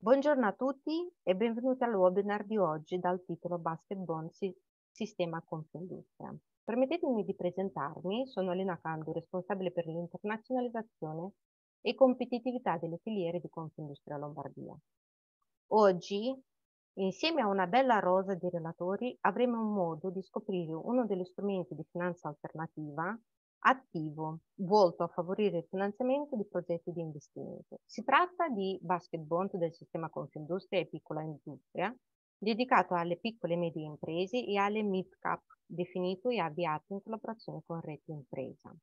Buongiorno a tutti e benvenuti al webinar di oggi dal titolo Basket Bond Sistema Confindustria. Permettetemi di presentarmi, sono Elena Candu, responsabile per l'internazionalizzazione e competitività delle filiere di Confindustria Lombardia. Oggi, insieme a una bella rosa di relatori, avremo modo di scoprire uno degli strumenti di finanza alternativa attivo volto a favorire il finanziamento di progetti di investimento. Si tratta di basket bond del sistema Confindustria e piccola industria, dedicato alle piccole e medie imprese e alle mid-cap, definito e avviato in collaborazione con Rete Impresa.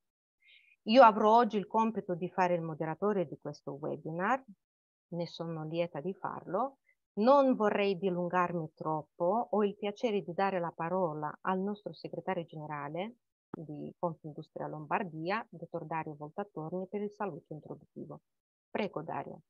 Io avrò oggi il compito di fare il moderatore di questo webinar, ne sono lieta di farlo. Non vorrei dilungarmi troppo, ho il piacere di dare la parola al nostro segretario generale, di Confindustria Lombardia, dottor Dario Voltatorni, per il saluto introduttivo. Prego Dario.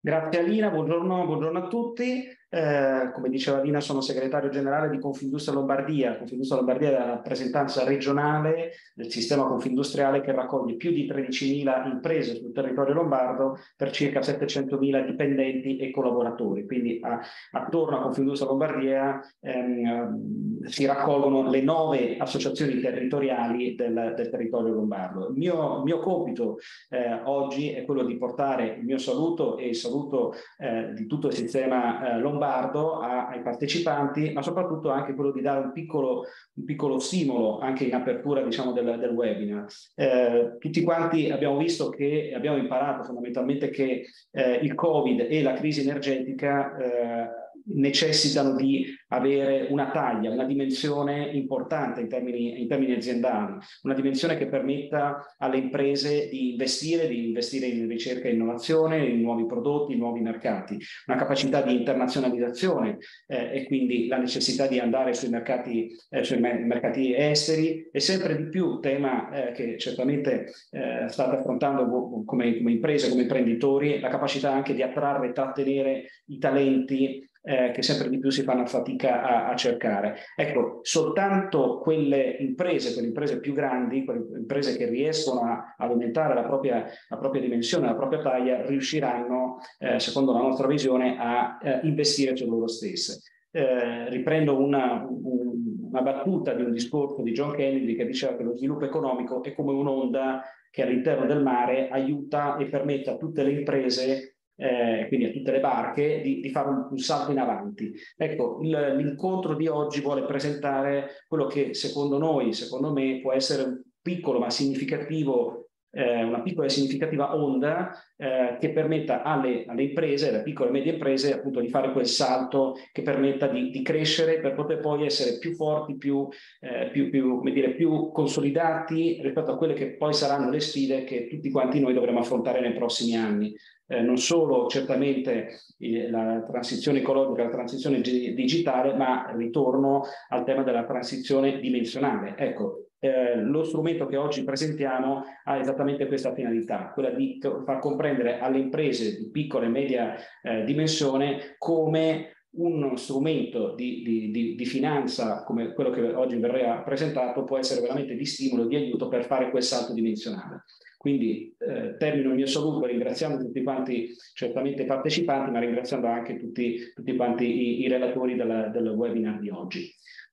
Grazie Alina, buongiorno, buongiorno a tutti. Eh, come diceva Alina, sono segretario generale di Confindustria Lombardia. Confindustria Lombardia è la rappresentanza regionale del sistema confindustriale che raccoglie più di 13.000 imprese sul territorio lombardo per circa 700.000 dipendenti e collaboratori. Quindi a, attorno a Confindustria Lombardia ehm, si raccolgono le nove associazioni territoriali del, del territorio lombardo. Il mio, mio compito eh, oggi è quello di portare il mio saluto e il saluto eh, di tutto il sistema eh, lombardo a, ai partecipanti, ma soprattutto anche quello di dare un piccolo, un piccolo stimolo anche in apertura diciamo, del, del webinar. Eh, tutti quanti abbiamo visto che abbiamo imparato fondamentalmente che eh, il Covid e la crisi energetica eh, necessitano di avere una taglia, una dimensione importante in termini, in termini, aziendali, una dimensione che permetta alle imprese di investire, di investire in ricerca e innovazione, in nuovi prodotti, in nuovi mercati, una capacità di internazionalizzazione eh, e quindi la necessità di andare sui mercati, eh, sui mercati esteri e sempre di più tema eh, che certamente eh, state affrontando come, come imprese, come imprenditori, la capacità anche di attrarre e trattenere i talenti eh, che sempre di più si fanno fatica a, a, cercare. Ecco, soltanto quelle imprese, quelle imprese più grandi, quelle imprese che riescono a, ad aumentare la propria, la propria, dimensione, la propria taglia, riusciranno, eh, secondo la nostra visione, a eh, investire su loro stesse. Eh, riprendo una, un, una battuta di un discorso di John Kennedy che diceva che lo sviluppo economico è come un'onda che all'interno del mare aiuta e permette a tutte le imprese eh, quindi a tutte le barche, di, di fare un, un, salto in avanti. Ecco, il, l'incontro di oggi vuole presentare quello che secondo noi, secondo me, può essere un piccolo ma significativo eh, una piccola e significativa onda eh, che permetta alle, alle, imprese, alle piccole e medie imprese, appunto di fare quel salto che permetta di, di crescere per poter poi essere più forti, più, eh, più, più, dire, più, consolidati rispetto a quelle che poi saranno le sfide che tutti quanti noi dovremo affrontare nei prossimi anni eh, non solo certamente la transizione ecologica, la transizione digitale, ma ritorno al tema della transizione dimensionale. Ecco, eh, lo strumento che oggi presentiamo ha esattamente questa finalità, quella di far comprendere alle imprese di piccola e media eh, dimensione come uno strumento di, di, di, di, finanza come quello che oggi verrà presentato può essere veramente di stimolo, di aiuto per fare quel salto dimensionale. Quindi eh, termino il mio saluto ringraziando tutti quanti, certamente partecipanti, ma ringraziando anche tutti, tutti quanti i, i relatori del, del, webinar di oggi.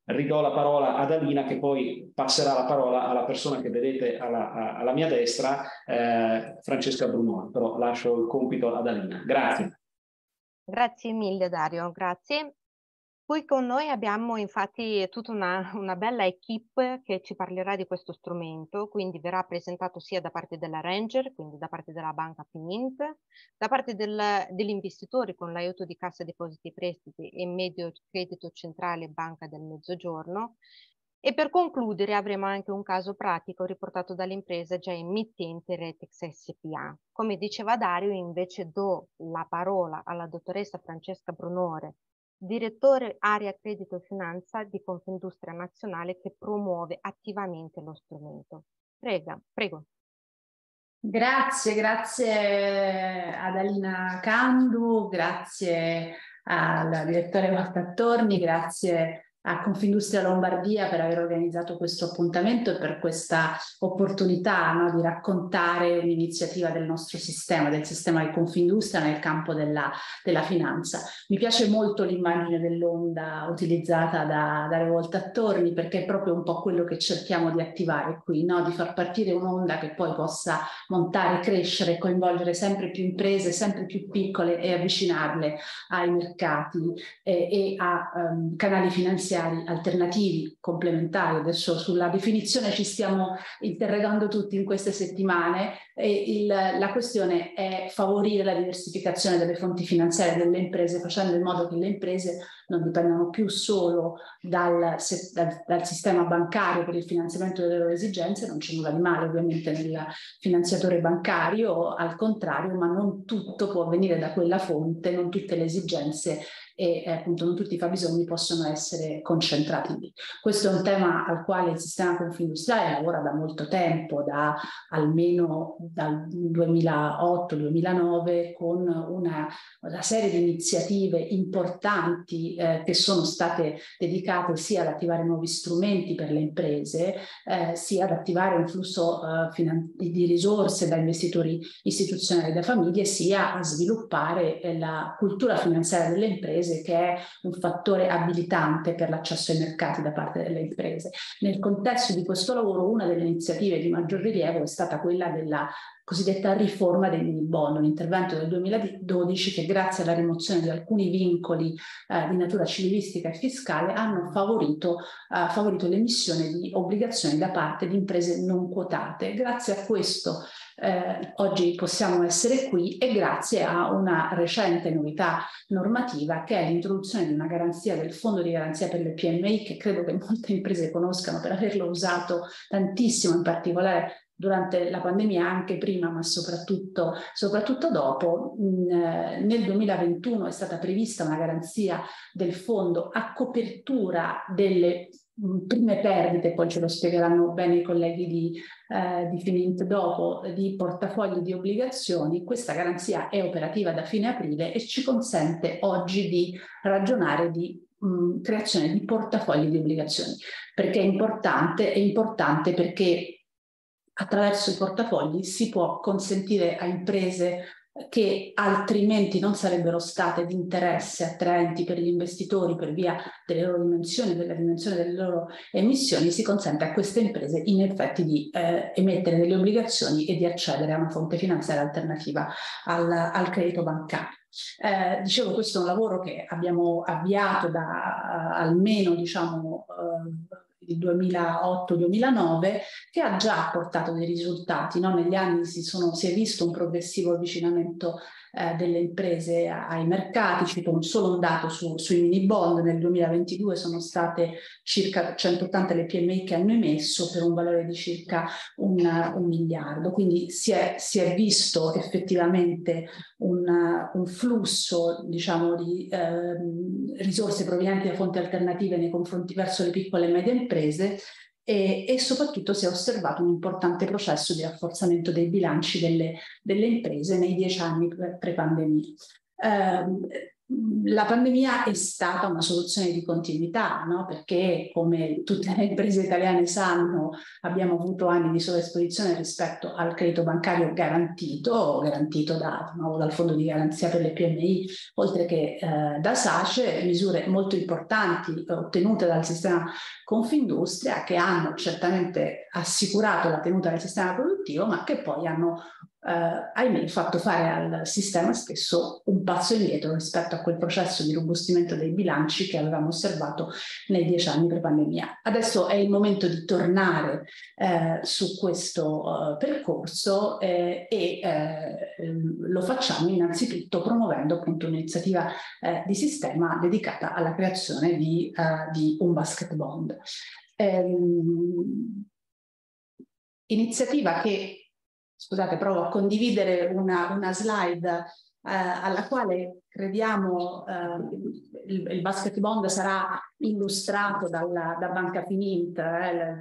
Ridò la parola ad Alina che poi passerà la parola alla persona che vedete alla, alla mia destra, eh, Francesca Brunoni, però lascio il compito ad Alina. Grazie. Grazie mille Dario, grazie. Qui con noi abbiamo infatti tutta una, una, bella equip che ci parlerà di questo strumento, quindi verrà presentato sia da parte della Ranger, quindi da parte della banca Finint, da parte del, degli investitori con l'aiuto di Cassa Depositi e Prestiti e Medio Credito Centrale Banca del Mezzogiorno. E per concludere avremo anche un caso pratico riportato dall'impresa già emittente Retex SPA. Come diceva Dario, invece do la parola alla dottoressa Francesca Brunore, direttore area credito e finanza di Confindustria Nazionale che promuove attivamente lo strumento. Prega, prego. Grazie, grazie ad Alina Candu, grazie al direttore Guattattorni, grazie a Confindustria Lombardia per aver organizzato questo appuntamento e per questa opportunità no, di raccontare un'iniziativa del nostro sistema, del sistema di Confindustria nel campo della, della finanza. Mi piace molto l'immagine dell'onda utilizzata da, da Revolta Attorni perché è proprio un po' quello che cerchiamo di attivare qui, no? di far partire un'onda che poi possa montare, crescere, coinvolgere sempre più imprese, sempre più piccole e avvicinarle ai mercati eh, e a um, canali finanziari alternativi, complementari. Adesso sulla definizione ci stiamo interrogando tutti in queste settimane e il, la questione è favorire la diversificazione delle fonti finanziarie delle imprese facendo in modo che le imprese non dipendano più solo dal, dal, dal, sistema bancario per il finanziamento delle loro esigenze, non c'è nulla di male ovviamente nel finanziatore bancario, al contrario, ma non tutto può venire da quella fonte, non tutte le esigenze e eh, appunto non tutti i fabbisogni possono essere concentrati lì. Questo è un tema al quale il sistema confindustriale lavora da molto tempo, da almeno dal 2008-2009 con una, una, serie di iniziative importanti eh, che sono state dedicate sia ad attivare nuovi strumenti per le imprese, eh, sia ad attivare un flusso eh, di risorse da investitori istituzionali e da famiglie, sia a sviluppare eh, la cultura finanziaria delle imprese imprese, che è un fattore abilitante per l'accesso ai mercati da parte delle imprese. Nel contesto di questo lavoro, una delle iniziative di maggior rilievo è stata quella della cosiddetta riforma dei mini bond, un intervento del 2012 che grazie alla rimozione di alcuni vincoli eh, di natura civilistica e fiscale hanno favorito, eh, favorito l'emissione di obbligazioni da parte di imprese non quotate. Grazie a questo eh, oggi possiamo essere qui e grazie a una recente novità normativa che è l'introduzione di una garanzia del fondo di garanzia per le PMI che credo che molte imprese conoscano per averlo usato tantissimo, in particolare durante la pandemia, anche prima, ma soprattutto, soprattutto dopo. Mm, eh, nel 2021 è stata prevista una garanzia del fondo a copertura delle Mm, prime perdite, poi ce lo spiegheranno bene i colleghi di, eh, di Finint dopo, di portafogli di obbligazioni, questa garanzia è operativa da fine aprile e ci consente oggi di ragionare di mm, creazione di portafogli di obbligazioni. Perché è importante? È importante perché attraverso i portafogli si può consentire a imprese che altrimenti non sarebbero state di interesse attraenti per gli investitori per via delle loro dimensioni, della dimensione delle loro emissioni, si consente a queste imprese in effetti di eh, emettere delle obbligazioni e di accedere a una fonte finanziaria alternativa al, al credito bancario. Eh, dicevo, questo è un lavoro che abbiamo avviato da uh, almeno diciamo, uh, 2008-2009 che ha già portato dei risultati. No? Negli anni si, sono, si, è visto un progressivo avvicinamento eh, delle imprese ai mercati, cito solo un dato su, sui mini bond, nel 2022 sono state circa 180 le PMI che hanno emesso per un valore di circa un, un miliardo, quindi si è, si è, visto effettivamente un, un flusso diciamo, di eh, risorse provenienti da fonti alternative nei confronti verso le piccole e medie imprese e, e, soprattutto si è osservato un importante processo di rafforzamento dei bilanci delle, delle imprese nei dieci anni pre-pandemia. Eh, la pandemia è stata una soluzione di continuità, no? perché come tutte le imprese italiane sanno abbiamo avuto anni di sovraesposizione rispetto al credito bancario garantito, garantito da, no, dal Fondo di Garanzia per le PMI, oltre che eh, da SACE, misure molto importanti ottenute dal sistema Confindustria che hanno certamente assicurato la tenuta del sistema produttivo, ma che poi hanno eh, ahimè, fatto fare al sistema spesso un passo indietro rispetto a quel processo di robustimento dei bilanci che avevamo osservato nei dieci anni pre-pandemia. Adesso è il momento di tornare eh, su questo uh, percorso eh, e eh, lo facciamo innanzitutto promuovendo appunto un'iniziativa eh, di sistema dedicata alla creazione di, uh, di un basket bond. Ehm, iniziativa che scusate, provo a condividere una, una slide eh, alla quale crediamo eh, il, il, basket bond sarà illustrato dalla, da Banca Finint, eh,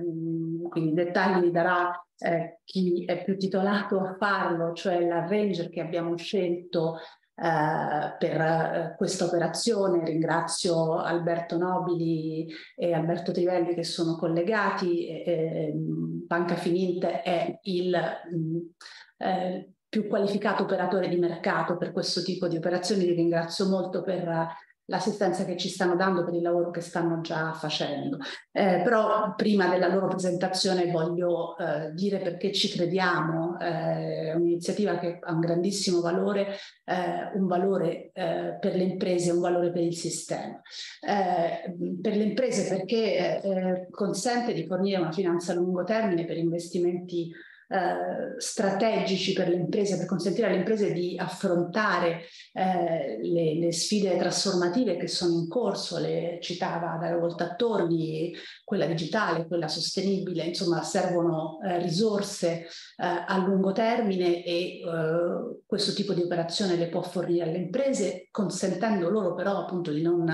quindi i dettagli li darà eh, chi è più titolato a farlo, cioè la range che abbiamo scelto eh, per eh, questa operazione. Ringrazio Alberto Nobili e Alberto Trivelli che sono collegati. Eh, Banca Fininte è il mh, eh, più qualificato operatore di mercato per questo tipo di operazioni. Vi ringrazio molto per l'assistenza che ci stanno dando per il lavoro che stanno già facendo. Eh, però prima della loro presentazione voglio eh, dire perché ci crediamo, eh, è un'iniziativa che ha un grandissimo valore, eh, un valore eh, per le imprese un valore per il sistema. Eh, per le imprese perché consente di fornire una finanza a lungo termine per investimenti eh, strategici per le imprese, per consentire alle imprese di affrontare eh, le, le, sfide trasformative che sono in corso, le citava Dario Voltattorni, quella digitale, quella sostenibile, insomma servono eh, risorse eh, a lungo termine e eh, questo tipo di operazione le può fornire alle imprese, consentendo loro però appunto di non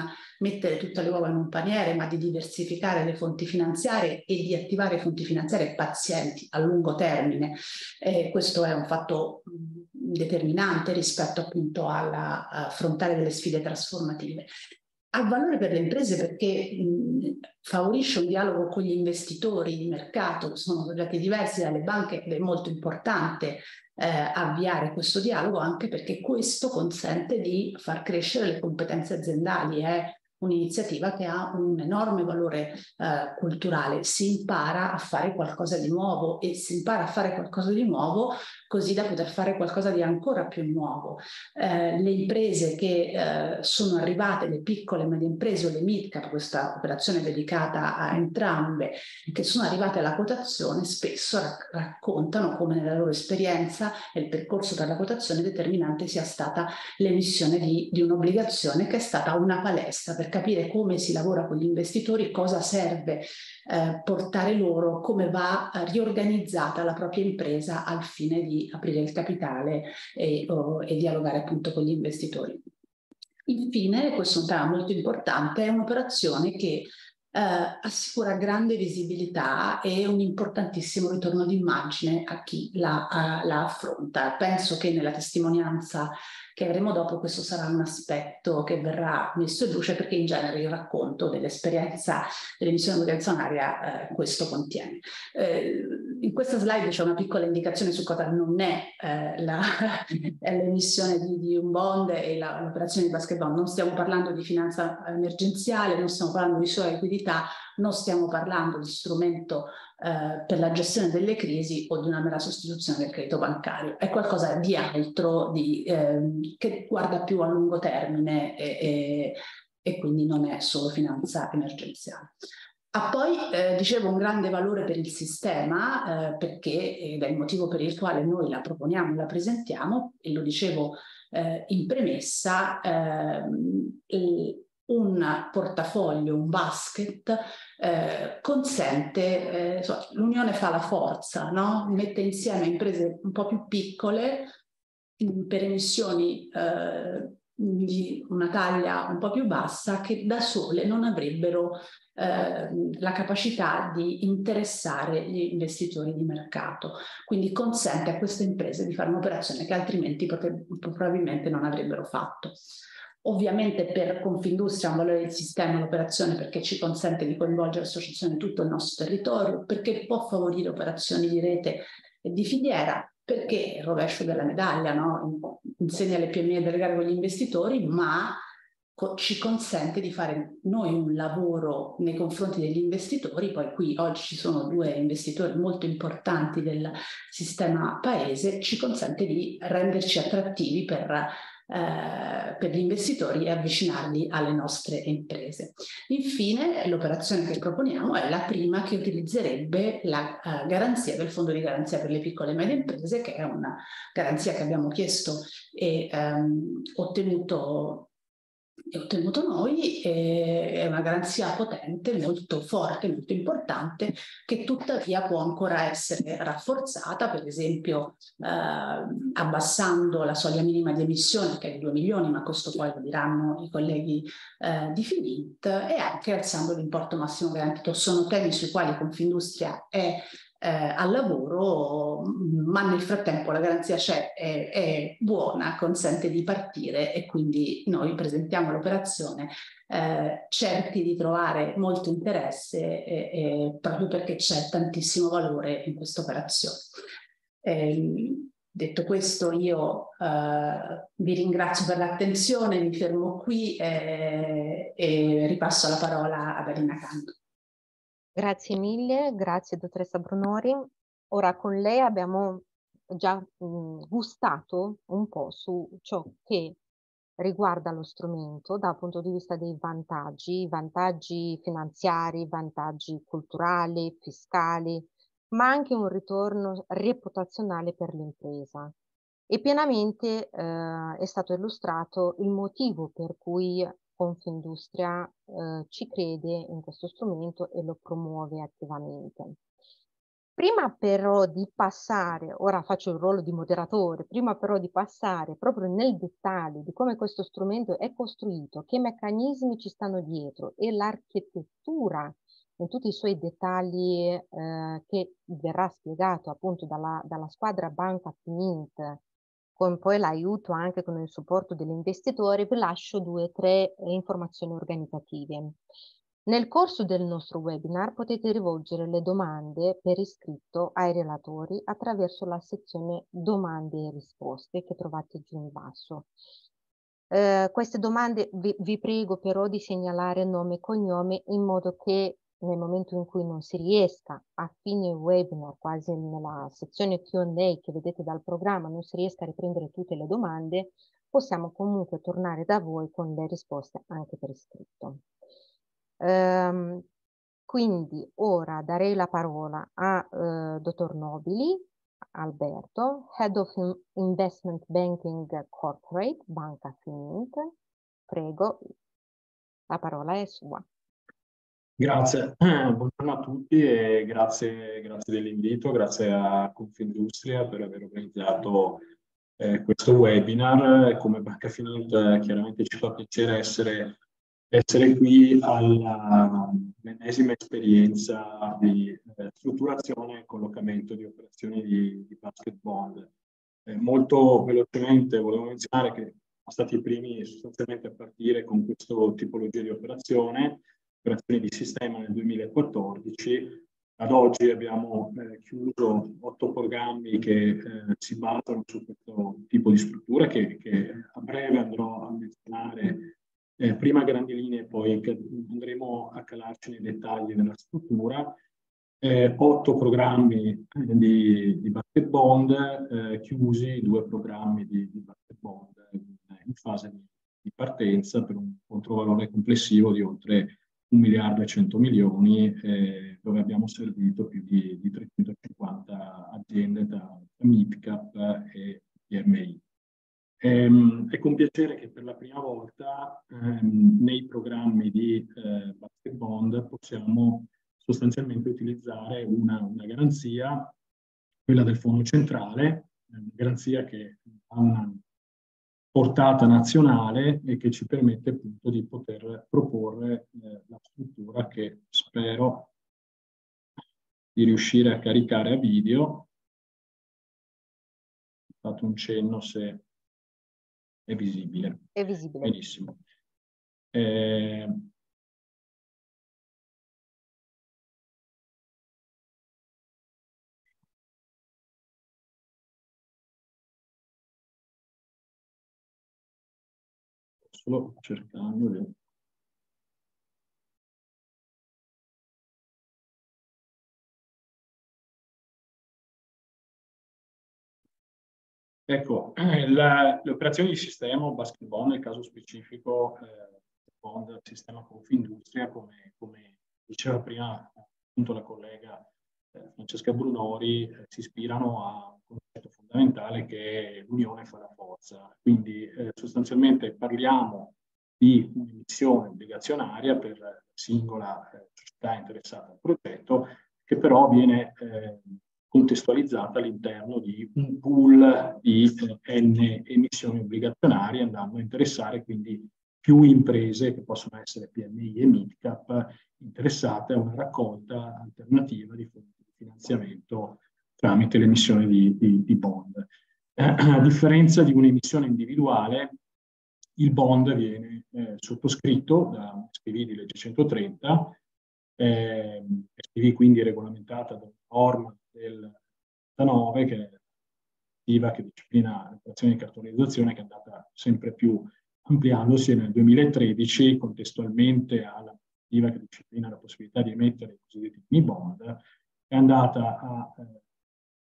mettere tutte le uova in un paniere, ma di diversificare le fonti finanziarie e di attivare fonti finanziarie pazienti a lungo termine. Eh, questo è un fatto determinante rispetto appunto all'affrontare delle sfide trasformative. Ha valore per le imprese perché mh, favorisce un dialogo con gli investitori di mercato, sono soggetti diversi dalle banche ed è molto importante eh, avviare questo dialogo anche perché questo consente di far crescere le competenze aziendali. È un'iniziativa che ha un enorme valore eh, culturale, si impara a fare qualcosa di nuovo e si impara a fare qualcosa di nuovo così da poter fare qualcosa di ancora più nuovo. Eh, le imprese che eh, sono arrivate, le piccole e medie imprese o le mid-cap, questa operazione dedicata a entrambe, che sono arrivate alla quotazione, spesso rac- raccontano come nella loro esperienza e il percorso per la quotazione determinante sia stata l'emissione di, di un'obbligazione che è stata una palestra per capire come si lavora con gli investitori, cosa serve eh, portare loro, come va riorganizzata la propria impresa al fine di aprire il capitale e, o, e dialogare appunto con gli investitori. Infine, questo è un tema molto importante, è un'operazione che eh, assicura grande visibilità e un importantissimo ritorno d'immagine a chi la, a, la affronta. Penso che nella testimonianza che avremo dopo, questo sarà un aspetto che verrà messo in luce perché in genere il racconto dell'esperienza dell'emissione obbligazionaria eh, questo contiene. Eh, in questa slide c'è una piccola indicazione su cosa non è eh, la, l'emissione di, di, un bond e la, l'operazione di basket bond. Non stiamo parlando di finanza emergenziale, non stiamo parlando di sola liquidità, non stiamo parlando di strumento eh, per la gestione delle crisi o di una mera sostituzione del credito bancario. È qualcosa di altro, di, eh, che guarda più a lungo termine e, e, e, quindi non è solo finanza emergenziale. Ha poi, eh, dicevo, un grande valore per il sistema eh, perché, ed è il motivo per il quale noi la proponiamo, la presentiamo, e lo dicevo eh, in premessa, ehm, un portafoglio, un basket, eh, consente, eh, so, l'unione fa la forza, no? mette insieme imprese un po' più piccole per emissioni eh, di una taglia un po' più bassa che da sole non avrebbero eh, la capacità di interessare gli investitori di mercato. Quindi consente a queste imprese di fare un'operazione che altrimenti probabilmente non avrebbero fatto. Ovviamente per Confindustria ha un valore del sistema l'operazione perché ci consente di coinvolgere l'associazione in tutto il nostro territorio, perché può favorire operazioni di rete e di filiera, perché il rovescio della medaglia no? insegna alle PMI a delegare con gli investitori, ma ci consente di fare noi un lavoro nei confronti degli investitori, poi qui oggi ci sono due investitori molto importanti del sistema paese, ci consente di renderci attrattivi per eh, per gli investitori e avvicinarli alle nostre imprese. Infine, l'operazione che proponiamo è la prima che utilizzerebbe la uh, garanzia del Fondo di garanzia per le piccole e medie imprese, che è una garanzia che abbiamo chiesto e um, ottenuto ottenuto noi è una garanzia potente, molto forte, molto importante, che tuttavia può ancora essere rafforzata, per esempio eh, abbassando la soglia minima di emissione, che è di 2 milioni, ma questo poi lo diranno i colleghi eh, di Finit, e anche alzando l'importo massimo garantito. Sono temi sui quali Confindustria è eh, al lavoro, ma nel frattempo la garanzia c'è, è, è, buona, consente di partire e quindi noi presentiamo l'operazione eh, certi di trovare molto interesse e, e proprio perché c'è tantissimo valore in questa operazione. Eh, detto questo, io eh, vi ringrazio per l'attenzione, mi fermo qui eh, e ripasso la parola ad Alina Canto. Grazie mille, grazie dottoressa Brunori. Ora con lei abbiamo già mh, gustato un po' su ciò che riguarda lo strumento dal punto di vista dei vantaggi, vantaggi finanziari, vantaggi culturali, fiscali, ma anche un ritorno reputazionale per l'impresa. E pienamente eh, è stato illustrato il motivo per cui Confindustria eh, ci crede in questo strumento e lo promuove attivamente. Prima però di passare, ora faccio il ruolo di moderatore, prima però di passare proprio nel dettaglio di come questo strumento è costruito, che meccanismi ci stanno dietro e l'architettura in tutti i suoi dettagli eh, che verrà spiegato appunto dalla, dalla squadra Banca Finint con poi l'aiuto anche con il supporto degli investitori, vi lascio due o tre eh, informazioni organizzative. Nel corso del nostro webinar potete rivolgere le domande per iscritto ai relatori attraverso la sezione domande e risposte che trovate giù in basso. Eh, queste domande vi, vi, prego però di segnalare nome e cognome in modo che nel momento in cui non si riesca a fine webinar, quasi nella sezione Q&A che vedete dal programma, non si riesca a riprendere tutte le domande, possiamo comunque tornare da voi con le risposte anche per iscritto. Ehm, quindi ora darei la parola a eh, dottor Nobili, Alberto, Head of Investment Banking Corporate, Banca Finint. Prego, la parola è sua. Grazie, buongiorno a tutti e grazie, grazie dell'invito, grazie a Confindustria per aver organizzato eh, questo webinar. Come Banca Finita chiaramente ci fa piacere essere, essere qui all'ennesima esperienza di eh, strutturazione e collocamento di operazioni di, di basket bond. Eh, molto velocemente volevo menzionare che siamo stati i primi sostanzialmente a partire con questa tipologia di operazione operazioni di sistema nel 2014. Ad oggi abbiamo eh, chiuso otto programmi che eh, si basano su questo tipo di struttura che, che a breve andrò a menzionare eh, prima a grandi linee, poi andremo a calarci nei dettagli della struttura. Eh, otto programmi eh, di, di basket bond eh, chiusi, due programmi di, di basket bond in, in fase di, di, partenza per un controvalore complessivo di oltre un miliardo e 100 milioni, eh, dove abbiamo servito più di, di 350 aziende da mid-cap e PMI. Ehm, è con piacere che per la prima volta ehm, nei programmi di eh, basket bond possiamo sostanzialmente utilizzare una, una garanzia, quella del fondo centrale, una garanzia che ha una portata nazionale e che ci permette appunto di poter proporre eh, la struttura che spero di riuscire a caricare a video. Ho fatto un cenno se è visibile. È visibile. Benissimo. Eh, solo cercando di... Ecco, le operazioni di sistema o basket bond, nel caso specifico eh, bond sistema Confindustria, come, come diceva prima appunto la collega eh, Francesca Brunori, eh, si ispirano a un concetto fondamentale che l'unione fa la forza. Quindi eh, sostanzialmente parliamo di un'emissione obbligazionaria per singola eh, società interessata al progetto, che però viene eh, contestualizzata all'interno di un pool di eh, N emissioni obbligazionarie, andando a interessare quindi più imprese che possono essere PMI e MidCap interessate a una raccolta alternativa di fondi di finanziamento tramite l'emissione di, di, di bond. Eh, a differenza di un'emissione individuale, il bond viene eh, sottoscritto da un SPV di legge 130, eh, SPV quindi regolamentata da una norma del 99 che è l'attiva che disciplina l'operazione di cartonizzazione che è andata sempre più ampliandosi nel 2013 contestualmente alla direttiva che disciplina la possibilità di emettere i cosiddetti mini bond, è andata a eh,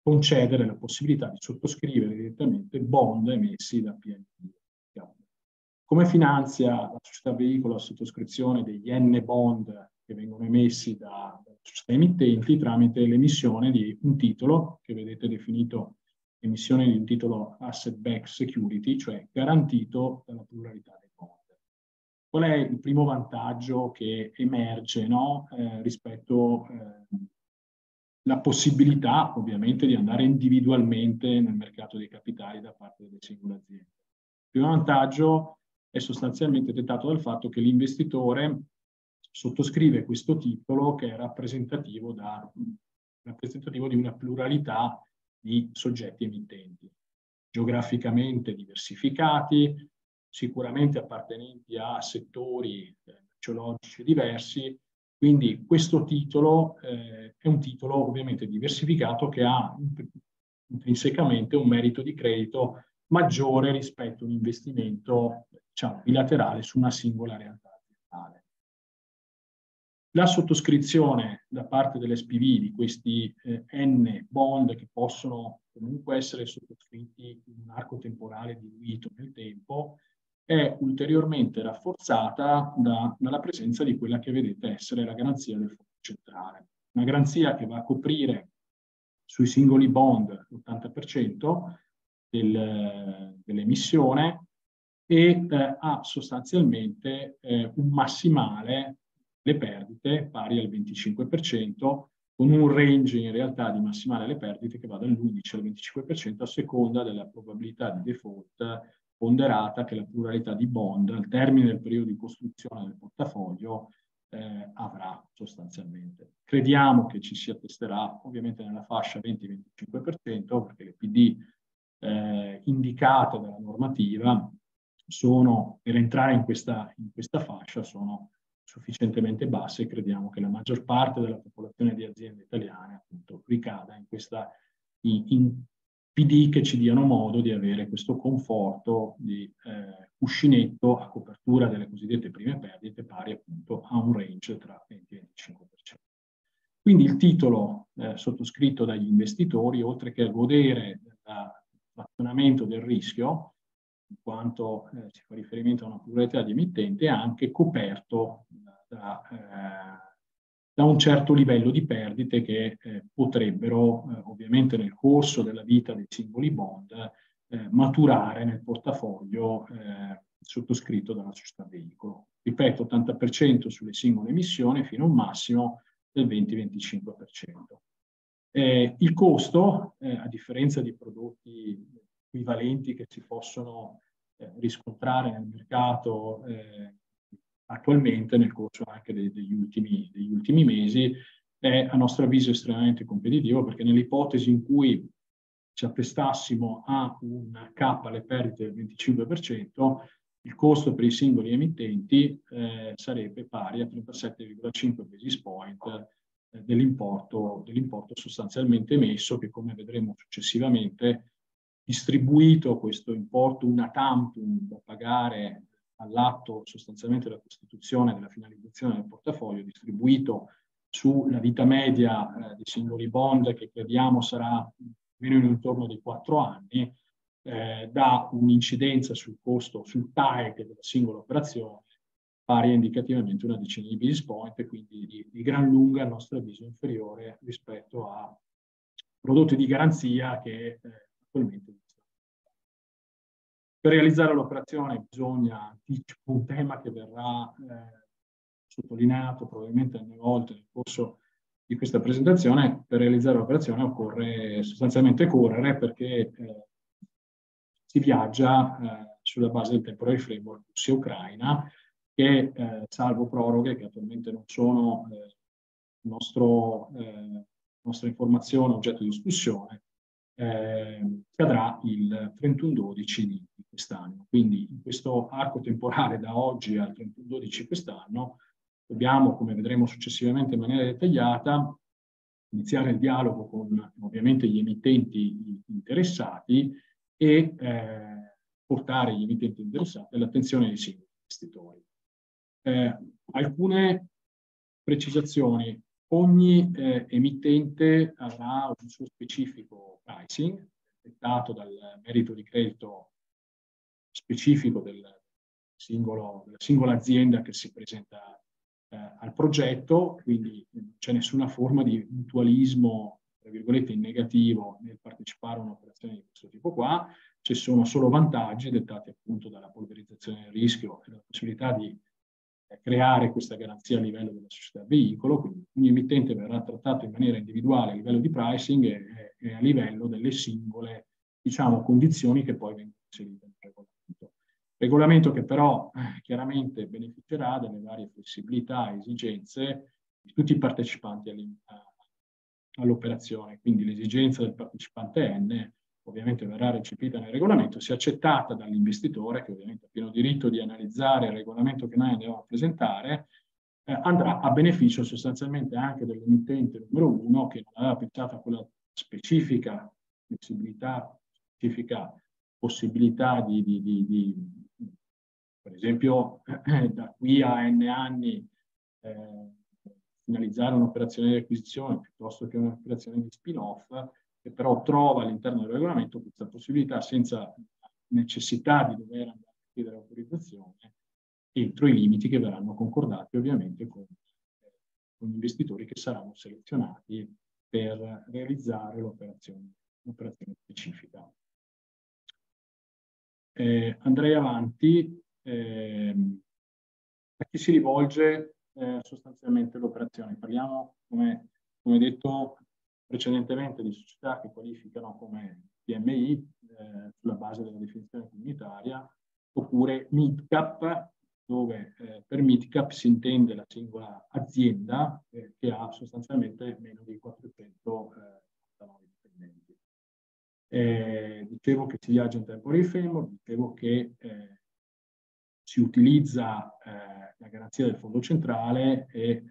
concedere la possibilità di sottoscrivere direttamente bond emessi da PNP. Come finanzia la società veicolo la sottoscrizione degli N bond che vengono emessi da, da società emittenti tramite l'emissione di un titolo che vedete definito emissione di un titolo asset back security, cioè garantito dalla pluralità dei bond. Qual è il primo vantaggio che emerge no? eh, rispetto alla eh, possibilità ovviamente di andare individualmente nel mercato dei capitali da parte delle singole aziende? Il primo vantaggio è sostanzialmente dettato dal fatto che l'investitore sottoscrive questo titolo che è rappresentativo, da, rappresentativo di una pluralità di soggetti emittenti, geograficamente diversificati, sicuramente appartenenti a settori geologici diversi, quindi questo titolo eh, è un titolo ovviamente diversificato che ha intrinsecamente un merito di credito maggiore rispetto a un investimento diciamo, bilaterale su una singola realtà aziendale. La sottoscrizione da parte dell'SPV di questi eh, N bond che possono comunque essere sottoscritti in un arco temporale diluito nel tempo è ulteriormente rafforzata da, dalla presenza di quella che vedete essere la garanzia del fondo centrale. Una garanzia che va a coprire sui singoli bond l'80% del, dell'emissione e eh, ha sostanzialmente eh, un massimale le perdite pari al 25%, con un range in realtà di massimale le perdite che va dall'11 al 25% a seconda della probabilità di default ponderata che la pluralità di bond al termine del periodo di costruzione del portafoglio eh, avrà sostanzialmente. Crediamo che ci si attesterà ovviamente nella fascia 20-25% perché le PD eh, indicate dalla normativa sono, per entrare in questa, in questa fascia sono sufficientemente basse e crediamo che la maggior parte della popolazione di aziende italiane appunto ricada in questa in, in PD che ci diano modo di avere questo conforto di eh, cuscinetto a copertura delle cosiddette prime perdite pari appunto a un range tra 20 e 25%. Quindi il titolo eh, sottoscritto dagli investitori, oltre che a godere dell'azionamento del rischio, in quanto eh, si fa riferimento a una pluralità di emittenti, è anche coperto da, eh, da un certo livello di perdite che eh, potrebbero eh, ovviamente nel corso della vita dei singoli bond eh, maturare nel portafoglio eh, sottoscritto dalla società veicolo. Ripeto, 80% sulle singole emissioni fino a un massimo del 20-25%. Eh, il costo, eh, a differenza di prodotti equivalenti che si possono riscontrare nel mercato attualmente nel corso anche dei, degli, ultimi, degli ultimi mesi, è a nostro avviso estremamente competitivo perché nell'ipotesi in cui ci apprestassimo a un cap alle perdite del 25%, il costo per i singoli emittenti eh, sarebbe pari a 37,5 basis point eh, dell'importo, dell'importo sostanzialmente emesso che come vedremo successivamente distribuito questo importo una tantum da pagare all'atto sostanzialmente della costituzione della finalizzazione del portafoglio distribuito sulla vita media eh, dei singoli bond che crediamo sarà meno in intorno dei quattro anni, eh, dà un'incidenza sul costo, sul TAEC della singola operazione pari indicativamente una decina di basis point e quindi di, di gran lunga a nostro avviso inferiore rispetto a prodotti di garanzia che eh, attualmente per realizzare l'operazione bisogna, un tema che verrà eh, sottolineato probabilmente altre volte nel corso di questa presentazione, per realizzare l'operazione occorre sostanzialmente correre perché eh, si viaggia eh, sulla base del temporary framework Russia-Ucraina che, eh, salvo proroghe che attualmente non sono eh, nostro, eh, nostra informazione oggetto di discussione, eh, cadrà il 31-12 di, di quest'anno. Quindi in questo arco temporale da oggi al 31-12 quest'anno dobbiamo, come vedremo successivamente in maniera dettagliata, iniziare il dialogo con ovviamente gli emittenti interessati e eh, portare gli emittenti interessati all'attenzione dei singoli investitori. Eh, alcune precisazioni. Ogni eh, emittente avrà un suo specifico pricing, dettato dal merito di credito specifico del singolo, della singola azienda che si presenta eh, al progetto, quindi non c'è nessuna forma di mutualismo, tra virgolette, in negativo nel partecipare a un'operazione di questo tipo qua, ci sono solo vantaggi dettati appunto dalla polverizzazione del rischio e dalla possibilità di creare questa garanzia a livello della società veicolo, quindi ogni emittente verrà trattato in maniera individuale a livello di pricing e, e a livello delle singole diciamo, condizioni che poi vengono inserite. Regolamento che però eh, chiaramente beneficerà delle varie flessibilità e esigenze di tutti i partecipanti all'operazione, quindi l'esigenza del partecipante N ovviamente verrà recepita nel regolamento, sia accettata dall'investitore, che ovviamente ha pieno diritto di analizzare il regolamento che noi andiamo a presentare, eh, andrà a beneficio sostanzialmente anche dell'emittente numero uno che non aveva pensato a quella specifica flessibilità, specifica possibilità di, di, di, di per esempio, da qui a n anni eh, finalizzare un'operazione di acquisizione piuttosto che un'operazione di spin-off, che però trova all'interno del regolamento questa possibilità senza necessità di dover andare a chiedere autorizzazione entro i limiti che verranno concordati ovviamente con, con gli investitori che saranno selezionati per realizzare l'operazione specifica. Eh, andrei avanti. Eh, a chi si rivolge eh, sostanzialmente l'operazione? Parliamo, come, come detto, precedentemente di società che qualificano come PMI eh, sulla base della definizione comunitaria, oppure MidCap, dove eh, per MidCap si intende la singola azienda eh, che ha sostanzialmente meno di 499 dipendenti. Eh, dicevo che si viaggia in tempo framework, dicevo che eh, si utilizza eh, la garanzia del fondo centrale e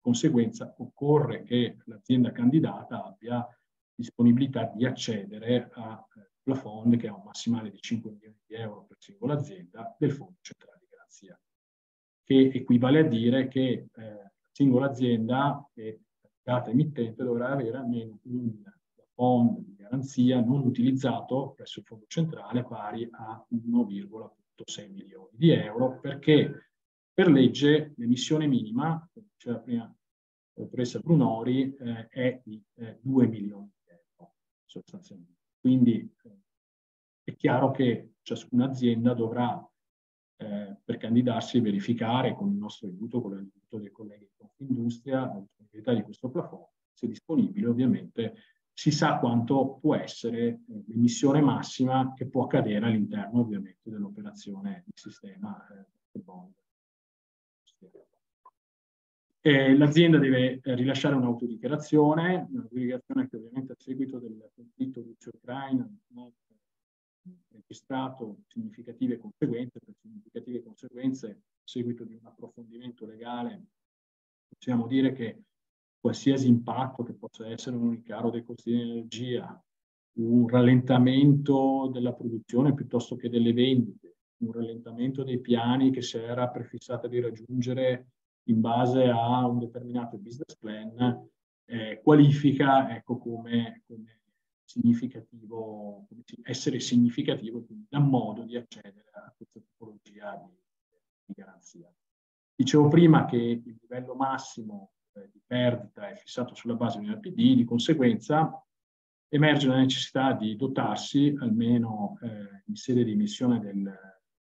conseguenza occorre che l'azienda candidata abbia disponibilità di accedere a eh, plafond che ha un massimale di 5 milioni di euro per singola azienda del Fondo Centrale di Garanzia, che equivale a dire che eh, la singola azienda e data emittente dovrà avere almeno un plafond di garanzia non utilizzato presso il Fondo Centrale pari a 1,6 milioni di euro perché per legge l'emissione minima, come diceva prima la dottoressa Brunori, eh, è di eh, 2 milioni di euro sostanzialmente. Quindi eh, è chiaro che ciascuna azienda dovrà, eh, per candidarsi, verificare con il nostro aiuto, con l'aiuto dei colleghi di Confindustria, la disponibilità di questo plafond. Se disponibile, ovviamente, si sa quanto può essere eh, l'emissione massima che può accadere all'interno, ovviamente, dell'operazione di sistema eh, bond. Eh, l'azienda deve eh, rilasciare un'autodichiarazione, un'autodichiarazione che ovviamente a seguito del conflitto russo-ucraino ha registrato significative conseguenze, per significative conseguenze a seguito di un approfondimento legale possiamo dire che qualsiasi impatto che possa essere un ricaro dei costi di energia, un rallentamento della produzione piuttosto che delle vendite, un rallentamento dei piani che si era prefissata di raggiungere in base a un determinato business plan, eh, qualifica ecco, come, come significativo, come essere significativo, quindi da modo di accedere a questa tipologia di, di garanzia. Dicevo prima che il livello massimo di perdita è fissato sulla base di un LPD, di conseguenza emerge la necessità di dotarsi, almeno eh, in sede di emissione del,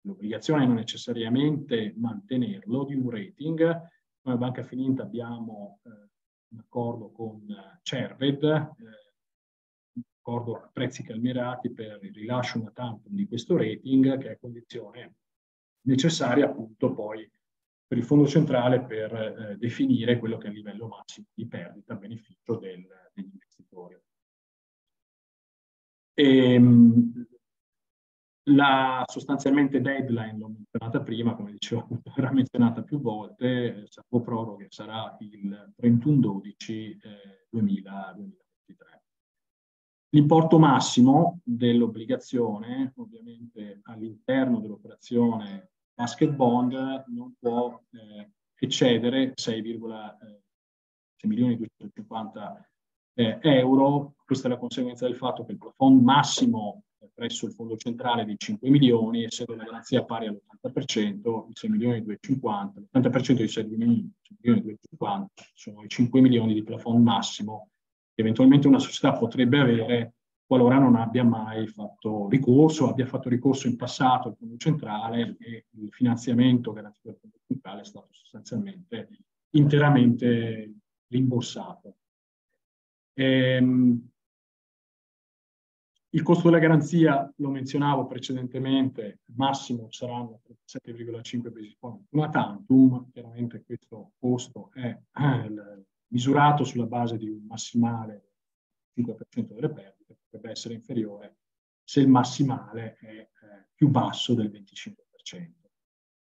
l'obbligazione non necessariamente mantenerlo di un rating. Come Banca Finita abbiamo eh, un accordo con eh, Cerved, eh, un accordo a prezzi calmierati per il rilascio una tampon di questo rating, che è condizione necessaria appunto poi per il fondo centrale per eh, definire quello che è il livello massimo di perdita a beneficio del, degli investitori. E, ehm, la sostanzialmente deadline l'ho menzionata prima, come dicevo, era menzionata più volte, salvo proroghe sarà il 31-12 eh, 2023. L'importo massimo dell'obbligazione, ovviamente all'interno dell'operazione basket bond, non può eh, eccedere 6,6 milioni 250 eh, euro. Questa è la conseguenza del fatto che il plafond massimo presso il fondo centrale di 5 milioni, essendo la garanzia pari all'80%, i 6 milioni e 250, l'80% di 6 milioni, 6 milioni e 250 sono i 5 milioni di plafond massimo che eventualmente una società potrebbe avere qualora non abbia mai fatto ricorso, abbia fatto ricorso in passato al fondo centrale e il finanziamento garantito dal fondo centrale è stato sostanzialmente interamente rimborsato. Ehm, il costo della garanzia, lo menzionavo precedentemente, massimo saranno 37,5 basis point una tantum, chiaramente questo costo è eh, misurato sulla base di un massimale 5% delle perdite, potrebbe essere inferiore se il massimale è eh, più basso del 25%.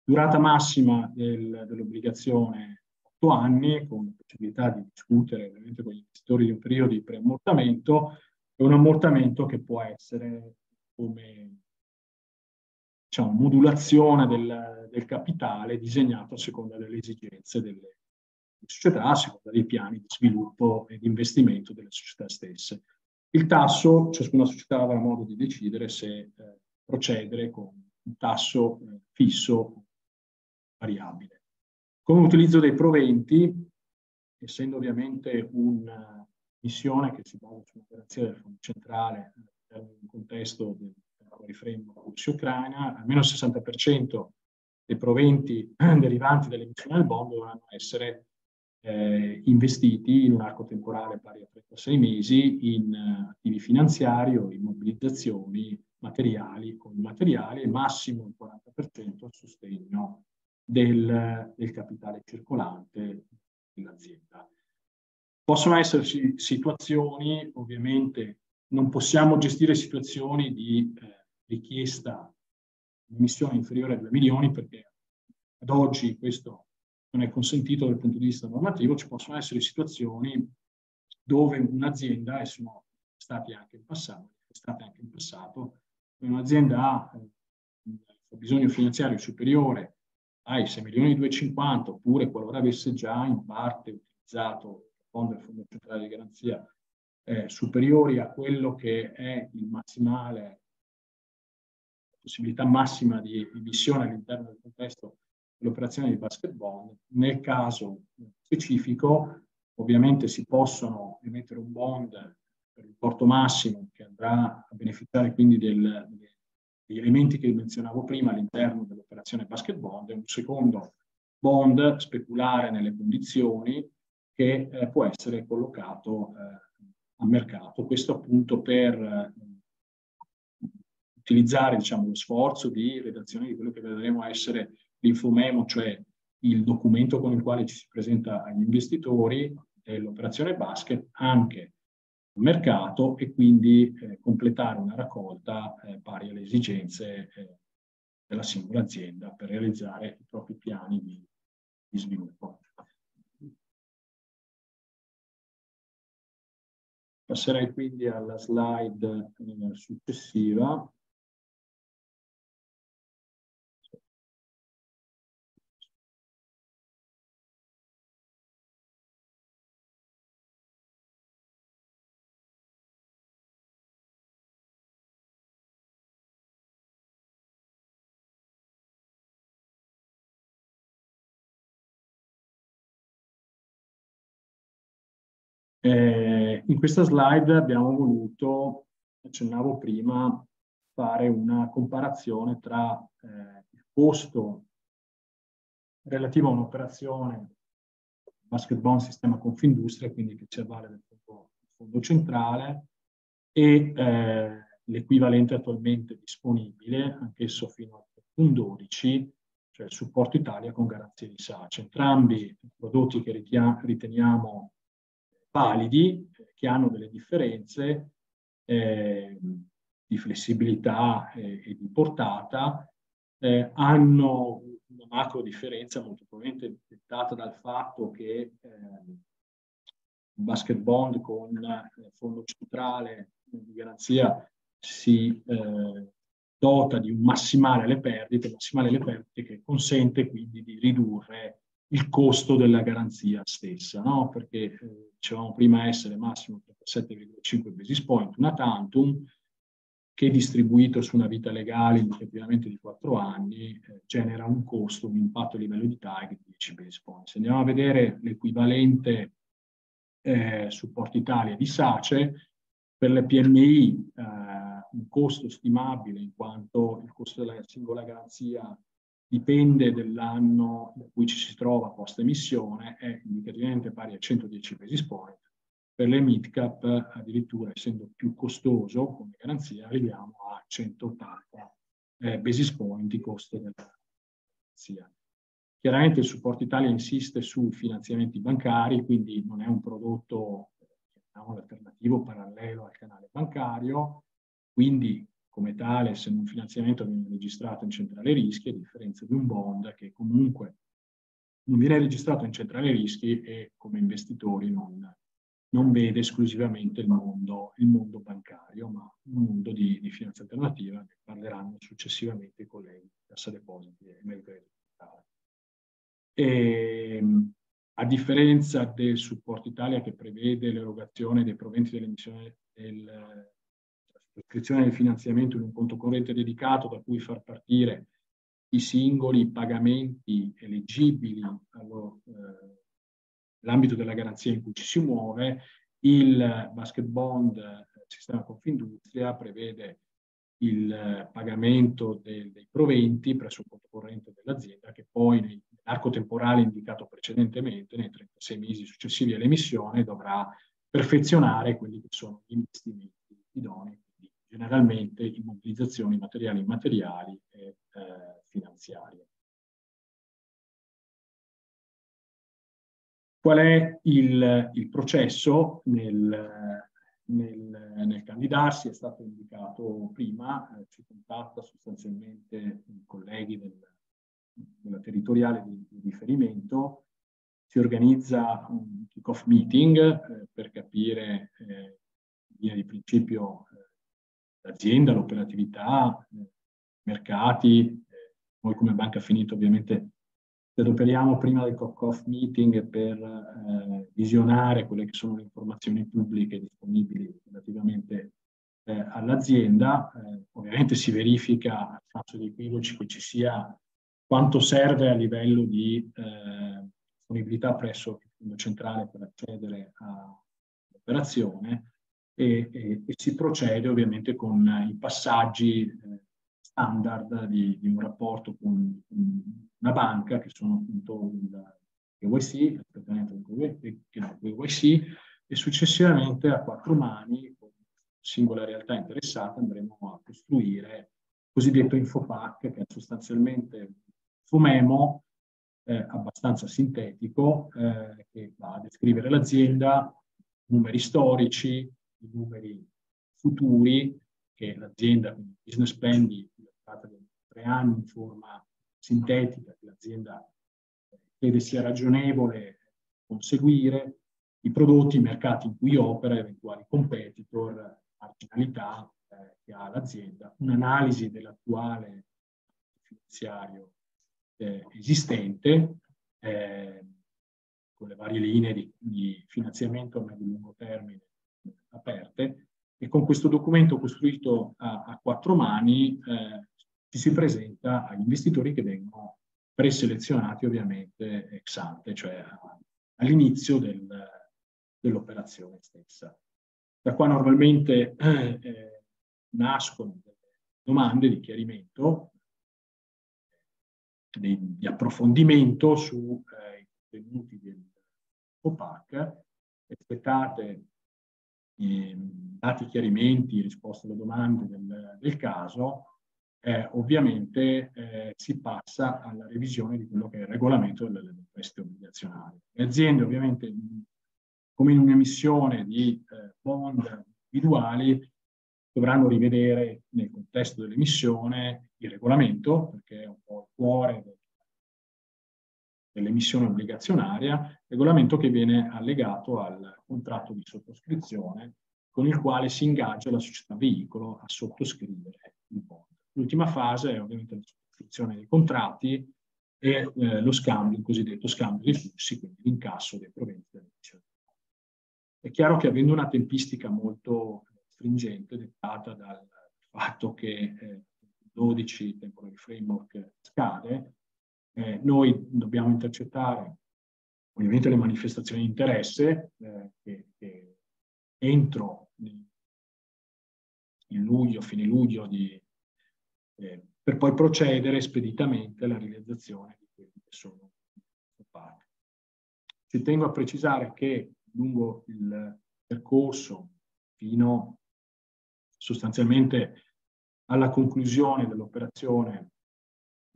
Durata massima del, dell'obbligazione 8 anni, con possibilità di discutere ovviamente con gli investitori di un periodo di preammortamento, è un ammortamento che può essere come diciamo, modulazione del, del, capitale disegnato a seconda delle esigenze delle società, a seconda dei piani di sviluppo e di investimento delle società stesse. Il tasso, ciascuna società avrà modo di decidere se eh, procedere con un tasso eh, fisso o variabile. Come utilizzo dei proventi, essendo ovviamente un missione che si basa sulla garanzia del Fondo Centrale eh, un contesto del framework Russia-Ucraina, almeno il 60% dei proventi derivanti dall'emissione del bond dovranno essere eh, investiti in un arco temporale pari a 36 mesi in uh, attivi finanziari o immobilizzazioni materiali o immateriali e massimo il 40% a sostegno del, del capitale circolante dell'azienda. Possono esserci situazioni, ovviamente non possiamo gestire situazioni di eh, richiesta di emissione inferiore a 2 milioni perché ad oggi questo non è consentito dal punto di vista normativo, ci possono essere situazioni dove un'azienda, e sono stati anche in passato, state anche in passato, un'azienda ha eh, un bisogno finanziario superiore ai 6 milioni e 250 oppure qualora avesse già in parte utilizzato fondo del Fondo Centrale di Garanzia eh, superiori a quello che è il massimale, la possibilità massima di emissione all'interno del contesto dell'operazione di basket bond. Nel caso specifico, ovviamente si possono emettere un bond per il porto massimo che andrà a beneficiare quindi del, degli elementi che menzionavo prima all'interno dell'operazione basket bond e un secondo bond speculare nelle condizioni che eh, può essere collocato eh, a mercato. Questo appunto per eh, utilizzare diciamo, lo sforzo di redazione di quello che vedremo essere l'infomemo, cioè il documento con il quale ci si presenta agli investitori dell'operazione basket anche mercato e quindi eh, completare una raccolta eh, pari alle esigenze eh, della singola azienda per realizzare i propri piani di, di sviluppo. Passerei quindi alla slide eh, successiva. Eh, in questa slide abbiamo voluto, accennavo prima, fare una comparazione tra eh, il costo relativo a un'operazione basket bond sistema Confindustria, quindi che ci avvale del fondo, fondo centrale, e eh, l'equivalente attualmente disponibile, anch'esso fino al 12, cioè il supporto Italia con garanzie di SACE. Entrambi prodotti che riteniamo validi, che hanno delle differenze eh, di flessibilità e, e di portata, eh, hanno una macro differenza molto probabilmente dettata dal fatto che eh, basket bond con eh, fondo centrale di garanzia si eh, dota di un massimale alle perdite, massimale alle perdite che consente quindi di ridurre il costo della garanzia stessa, no? perché eh, dicevamo prima essere massimo 37,5 basis point, una tantum, che distribuito su una vita legale indicativamente di 4 anni eh, genera un costo, un impatto a livello di target di 10 basis point. Se andiamo a vedere l'equivalente eh, Support Italia di SACE, per le PMI eh, un costo stimabile in quanto il costo della singola garanzia dipende dall'anno da cui ci si trova post emissione, è indicativamente pari a 110 basis point. Per le mid-cap, addirittura essendo più costoso come garanzia, arriviamo a 180 eh, basis point di costo della garanzia. Chiaramente il Supporto Italia insiste su finanziamenti bancari, quindi non è un prodotto, chiamiamolo alternativo, parallelo al canale bancario, quindi come tale, se un finanziamento viene registrato in centrale rischi, a differenza di un bond che comunque non viene registrato in centrale rischi e come investitori non, non vede esclusivamente il mondo, il mondo, bancario, ma un mondo di, di finanza alternativa, ne parleranno successivamente i colleghi di Cassa Depositi e Mercado e, a differenza del Supporto Italia che prevede l'erogazione dei proventi dell'emissione del l'iscrizione del finanziamento in un conto corrente dedicato da cui far partire i singoli pagamenti eleggibili all'ambito eh, della garanzia in cui ci si muove, il basket bond eh, sistema Confindustria prevede il pagamento del, dei proventi presso il conto corrente dell'azienda che poi nell'arco temporale indicato precedentemente, nei 36 mesi successivi all'emissione, dovrà perfezionare quelli che sono gli investimenti idonei generalmente immobilizzazioni materiali, immateriali e eh, finanziarie. Qual è il, il processo nel, nel, nel, candidarsi? È stato indicato prima, eh, ci contatta sostanzialmente i colleghi del, della territoriale di, di, riferimento, si organizza un kick-off meeting eh, per capire eh, in linea di principio eh, l'azienda, l'operatività, i mercati. Noi come Banca Finito ovviamente ci adoperiamo prima del cock-off meeting per eh, visionare quelle che sono le informazioni pubbliche disponibili relativamente eh, all'azienda. Eh, ovviamente si verifica a senso di equivoci che ci sia quanto serve a livello di eh, disponibilità presso il fondo centrale per accedere all'operazione e, e, e, si procede ovviamente con i passaggi eh, standard di, di, un rapporto con una banca che sono appunto il KYC, KYC e successivamente a quattro mani con singola realtà interessata andremo a costruire il cosiddetto infopack che è sostanzialmente un memo eh, abbastanza sintetico eh, che va a descrivere l'azienda, numeri storici, i numeri futuri che l'azienda, quindi business plan di tre anni in forma sintetica che l'azienda eh, crede sia ragionevole conseguire, i prodotti, i mercati in cui opera, eventuali competitor, marginalità eh, che ha l'azienda, un'analisi dell'attuale finanziario eh, esistente, eh, con le varie linee di, di finanziamento a medio-lungo termine aperte e con questo documento costruito a, a quattro mani eh, ci si presenta agli investitori che vengono preselezionati ovviamente ex ante, cioè all'inizio del, dell'operazione stessa. Da qua normalmente eh, eh, nascono domande di chiarimento, di, di approfondimento sui eh, contenuti del OPAC, aspettate dati chiarimenti, risposte alle domande del, del caso, eh, ovviamente eh, si passa alla revisione di quello che è il regolamento delle, delle prestiti obbligazionari. Le aziende ovviamente, come in un'emissione di eh, bond individuali, dovranno rivedere nel contesto dell'emissione il regolamento, perché è un po' il cuore dell'emissione obbligazionaria, regolamento che viene allegato al contratto di sottoscrizione con il quale si ingaggia la società veicolo a sottoscrivere il bond. L'ultima fase è ovviamente la sottoscrizione dei contratti e eh, lo scambio, il cosiddetto scambio dei flussi, quindi l'incasso dei proventi dell'emissione. È chiaro che avendo una tempistica molto stringente, dettata dal fatto che eh, 12 temporary framework scade, eh, noi dobbiamo intercettare ovviamente le manifestazioni di interesse eh, che, che entro in luglio, fine luglio di, eh, per poi procedere speditamente alla realizzazione di quelli che sono occupati. Ci tengo a precisare che lungo il percorso fino sostanzialmente alla conclusione dell'operazione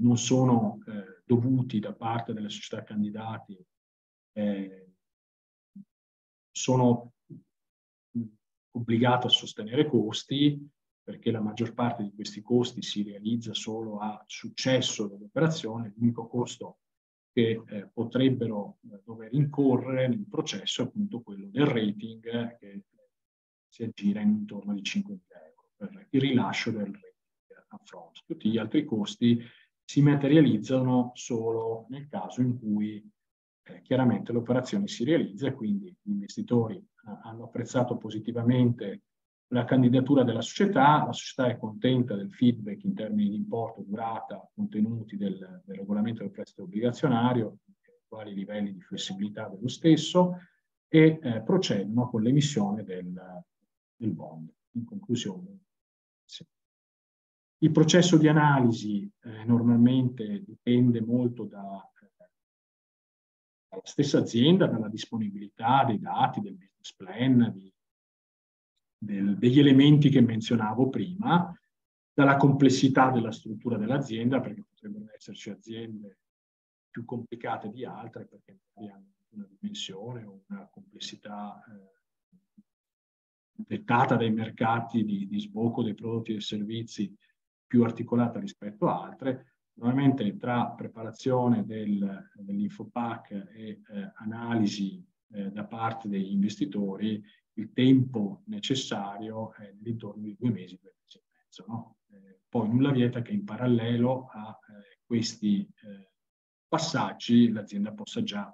non sono eh, dovuti da parte delle società candidati, eh, sono obbligato a sostenere costi perché la maggior parte di questi costi si realizza solo a successo dell'operazione, l'unico costo che eh, potrebbero eh, dover incorrere nel processo è appunto quello del rating che si aggira intorno di 5.000 euro per il rilascio del rating upfront. Tutti gli altri costi si materializzano solo nel caso in cui eh, chiaramente l'operazione si realizza e quindi gli investitori eh, hanno apprezzato positivamente la candidatura della società, la società è contenta del feedback in termini di importo, durata, contenuti del, del regolamento del prestito obbligazionario, quali livelli di flessibilità dello stesso e eh, procedono con l'emissione del, del bond. In conclusione, sì. Il processo di analisi eh, normalmente dipende molto da, eh, dalla stessa azienda, dalla disponibilità dei dati, del business plan, di, del, degli elementi che menzionavo prima, dalla complessità della struttura dell'azienda, perché potrebbero esserci aziende più complicate di altre, perché hanno una dimensione o una complessità eh, dettata dai mercati di, di sbocco dei prodotti e servizi più articolata rispetto a altre. Normalmente tra preparazione del, dell'infopack e eh, analisi eh, da parte degli investitori il tempo necessario è nell'intorno di due mesi, due mesi e mezzo. No? Eh, poi nulla vieta che in parallelo a eh, questi eh, passaggi l'azienda possa già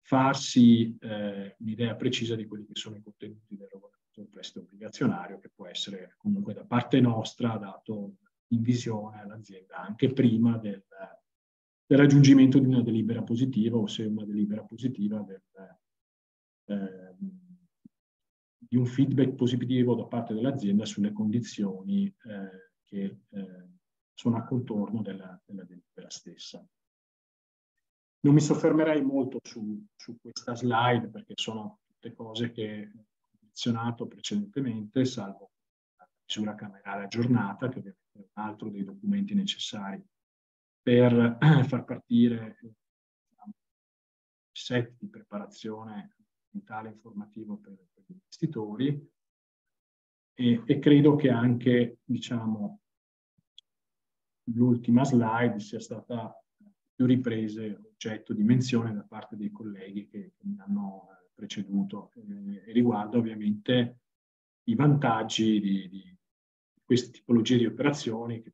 farsi eh, un'idea precisa di quelli che sono i contenuti del regolamento del prestito obbligazionario che può essere comunque da parte nostra dato in visione all'azienda anche prima del, del, raggiungimento di una delibera positiva o se una delibera positiva del, eh, di un feedback positivo da parte dell'azienda sulle condizioni eh, che eh, sono a contorno della, della delibera stessa. Non mi soffermerei molto su, su, questa slide perché sono tutte cose che menzionato precedentemente, salvo la misura camerale aggiornata, che è un altro dei documenti necessari per far partire diciamo, set di preparazione mentale informativo per, per gli investitori. E, e, credo che anche diciamo, l'ultima slide sia stata più riprese oggetto di menzione da parte dei colleghi che, che mi hanno eh, preceduto eh, e riguarda ovviamente i vantaggi di, di queste tipologie di operazioni che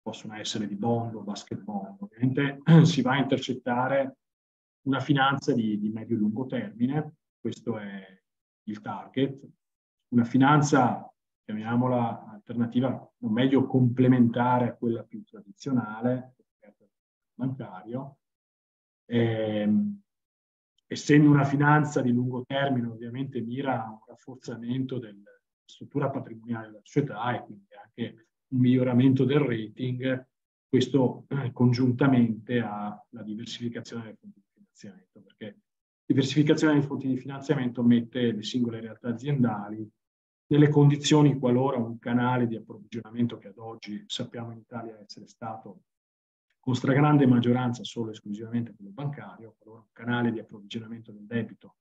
possono essere di bond o basket bond. Ovviamente si va a intercettare una finanza di, di medio-lungo termine questo è il target. Una finanza, chiamiamola alternativa, o meglio complementare a quella più tradizionale, bancario. Eh, essendo una finanza di lungo termine, ovviamente mira a un rafforzamento della struttura patrimoniale della società e quindi anche un miglioramento del rating, questo eh, congiuntamente alla diversificazione delle fonti di finanziamento, perché diversificazione dei fonti di finanziamento mette le singole realtà aziendali delle condizioni qualora un canale di approvvigionamento che ad oggi sappiamo in Italia essere stato con stragrande maggioranza solo e esclusivamente quello bancario, qualora un canale di approvvigionamento del debito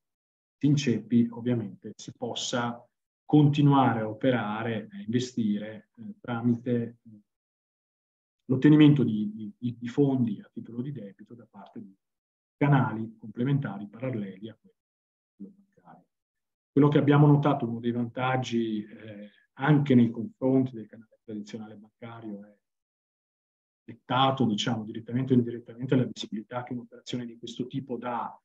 si inceppi, ovviamente si possa continuare a operare, a investire eh, tramite eh, l'ottenimento di, di, di, fondi a titolo di debito da parte di canali complementari paralleli a quello bancario. Quello che abbiamo notato, uno dei vantaggi eh, anche nei confronti del canale tradizionale bancario è dettato, diciamo, direttamente o indirettamente la visibilità che un'operazione di questo tipo dà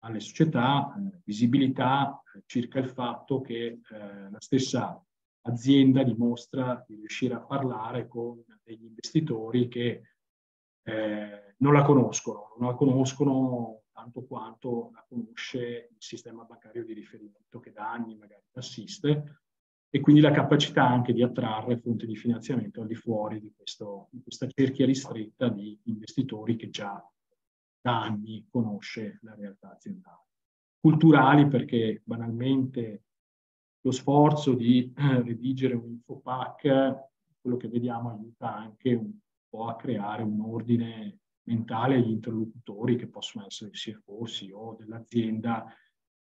alle società, eh, visibilità eh, circa il fatto che eh, la stessa azienda dimostra di riuscire a parlare con degli investitori che eh, non la conoscono, non la conoscono tanto quanto la conosce il sistema bancario di riferimento che da anni magari assiste e quindi la capacità anche di attrarre fonti di finanziamento al di fuori di, questo, di questa cerchia ristretta di investitori che già da anni conosce la realtà aziendale. Culturali perché banalmente lo sforzo di eh, redigere un infopack, quello che vediamo aiuta anche un po' a creare un ordine mentale agli interlocutori che possono essere sia fossi o dell'azienda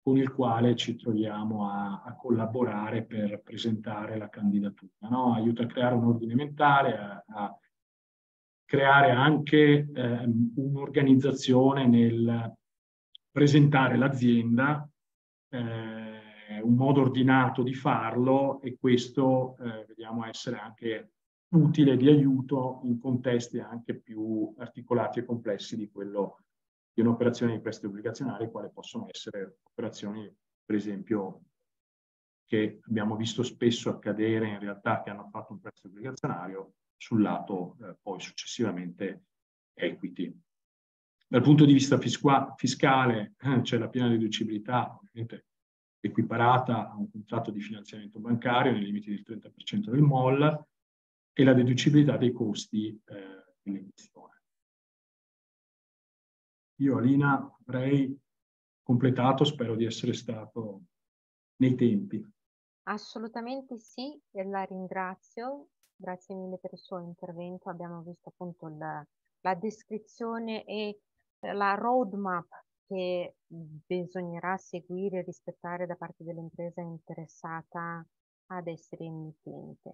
con il quale ci troviamo a, a collaborare per presentare la candidatura. No? Aiuta a creare un ordine mentale, a, a creare anche eh, un'organizzazione nel presentare l'azienda, eh, un modo ordinato di farlo e questo eh, vediamo essere anche utile di aiuto in contesti anche più articolati e complessi di quello di un'operazione di prestiti obbligazionari, quali possono essere operazioni, per esempio, che abbiamo visto spesso accadere in realtà che hanno fatto un prestito obbligazionario sul lato eh, poi successivamente equity. Dal punto di vista fiscale, fiscale eh, c'è la piena deducibilità, ovviamente equiparata a un contratto di finanziamento bancario nei limiti del 30% del MOL e la deducibilità dei costi eh, dell'emissione. Io, Alina, avrei completato, spero di essere stato nei tempi. Assolutamente sì, e la ringrazio. Grazie mille per il suo intervento. Abbiamo visto appunto la, la descrizione e la roadmap che bisognerà seguire e rispettare da parte dell'impresa interessata ad essere emittente.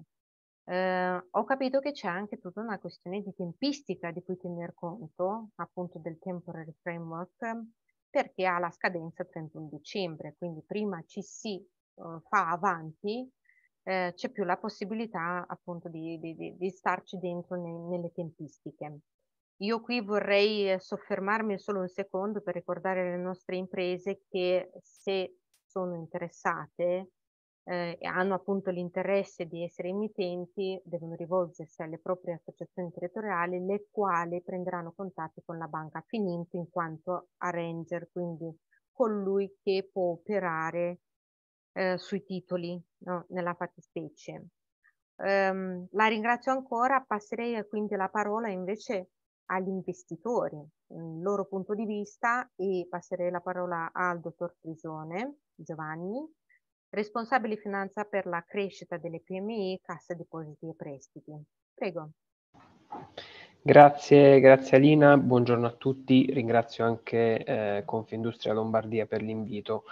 Eh, ho capito che c'è anche tutta una questione di tempistica di cui tener conto, appunto del temporary framework, perché ha la scadenza 31 dicembre, quindi prima ci si uh, fa avanti, eh, c'è più la possibilità appunto di, di, di starci dentro ne, nelle tempistiche. Io qui vorrei soffermarmi solo un secondo per ricordare alle nostre imprese che se sono interessate eh, hanno appunto l'interesse di essere emittenti, devono rivolgersi alle proprie associazioni territoriali, le quali prenderanno contatti con la banca Fininto in quanto arranger, quindi colui che può operare eh, sui titoli no, nella fattispecie. Um, la ringrazio ancora, passerei quindi la parola invece agli investitori, il loro punto di vista e passerei la parola al dottor Frisone Giovanni, responsabile finanza per la crescita delle PMI, cassa depositi e prestiti. Prego. Grazie, grazie Alina, buongiorno a tutti, ringrazio anche eh, Confindustria Lombardia per l'invito.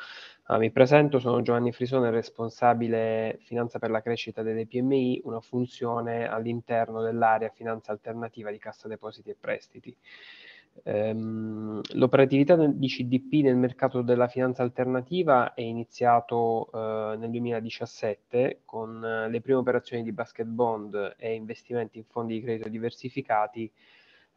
Ah, mi presento, sono Giovanni Frisone, responsabile finanza per la crescita delle PMI, una funzione all'interno dell'area finanza alternativa di Cassa Depositi e Prestiti. Ehm, l'operatività di CDP nel mercato della finanza alternativa è iniziato eh, nel 2017 con eh, le prime operazioni di basket bond e investimenti in fondi di credito diversificati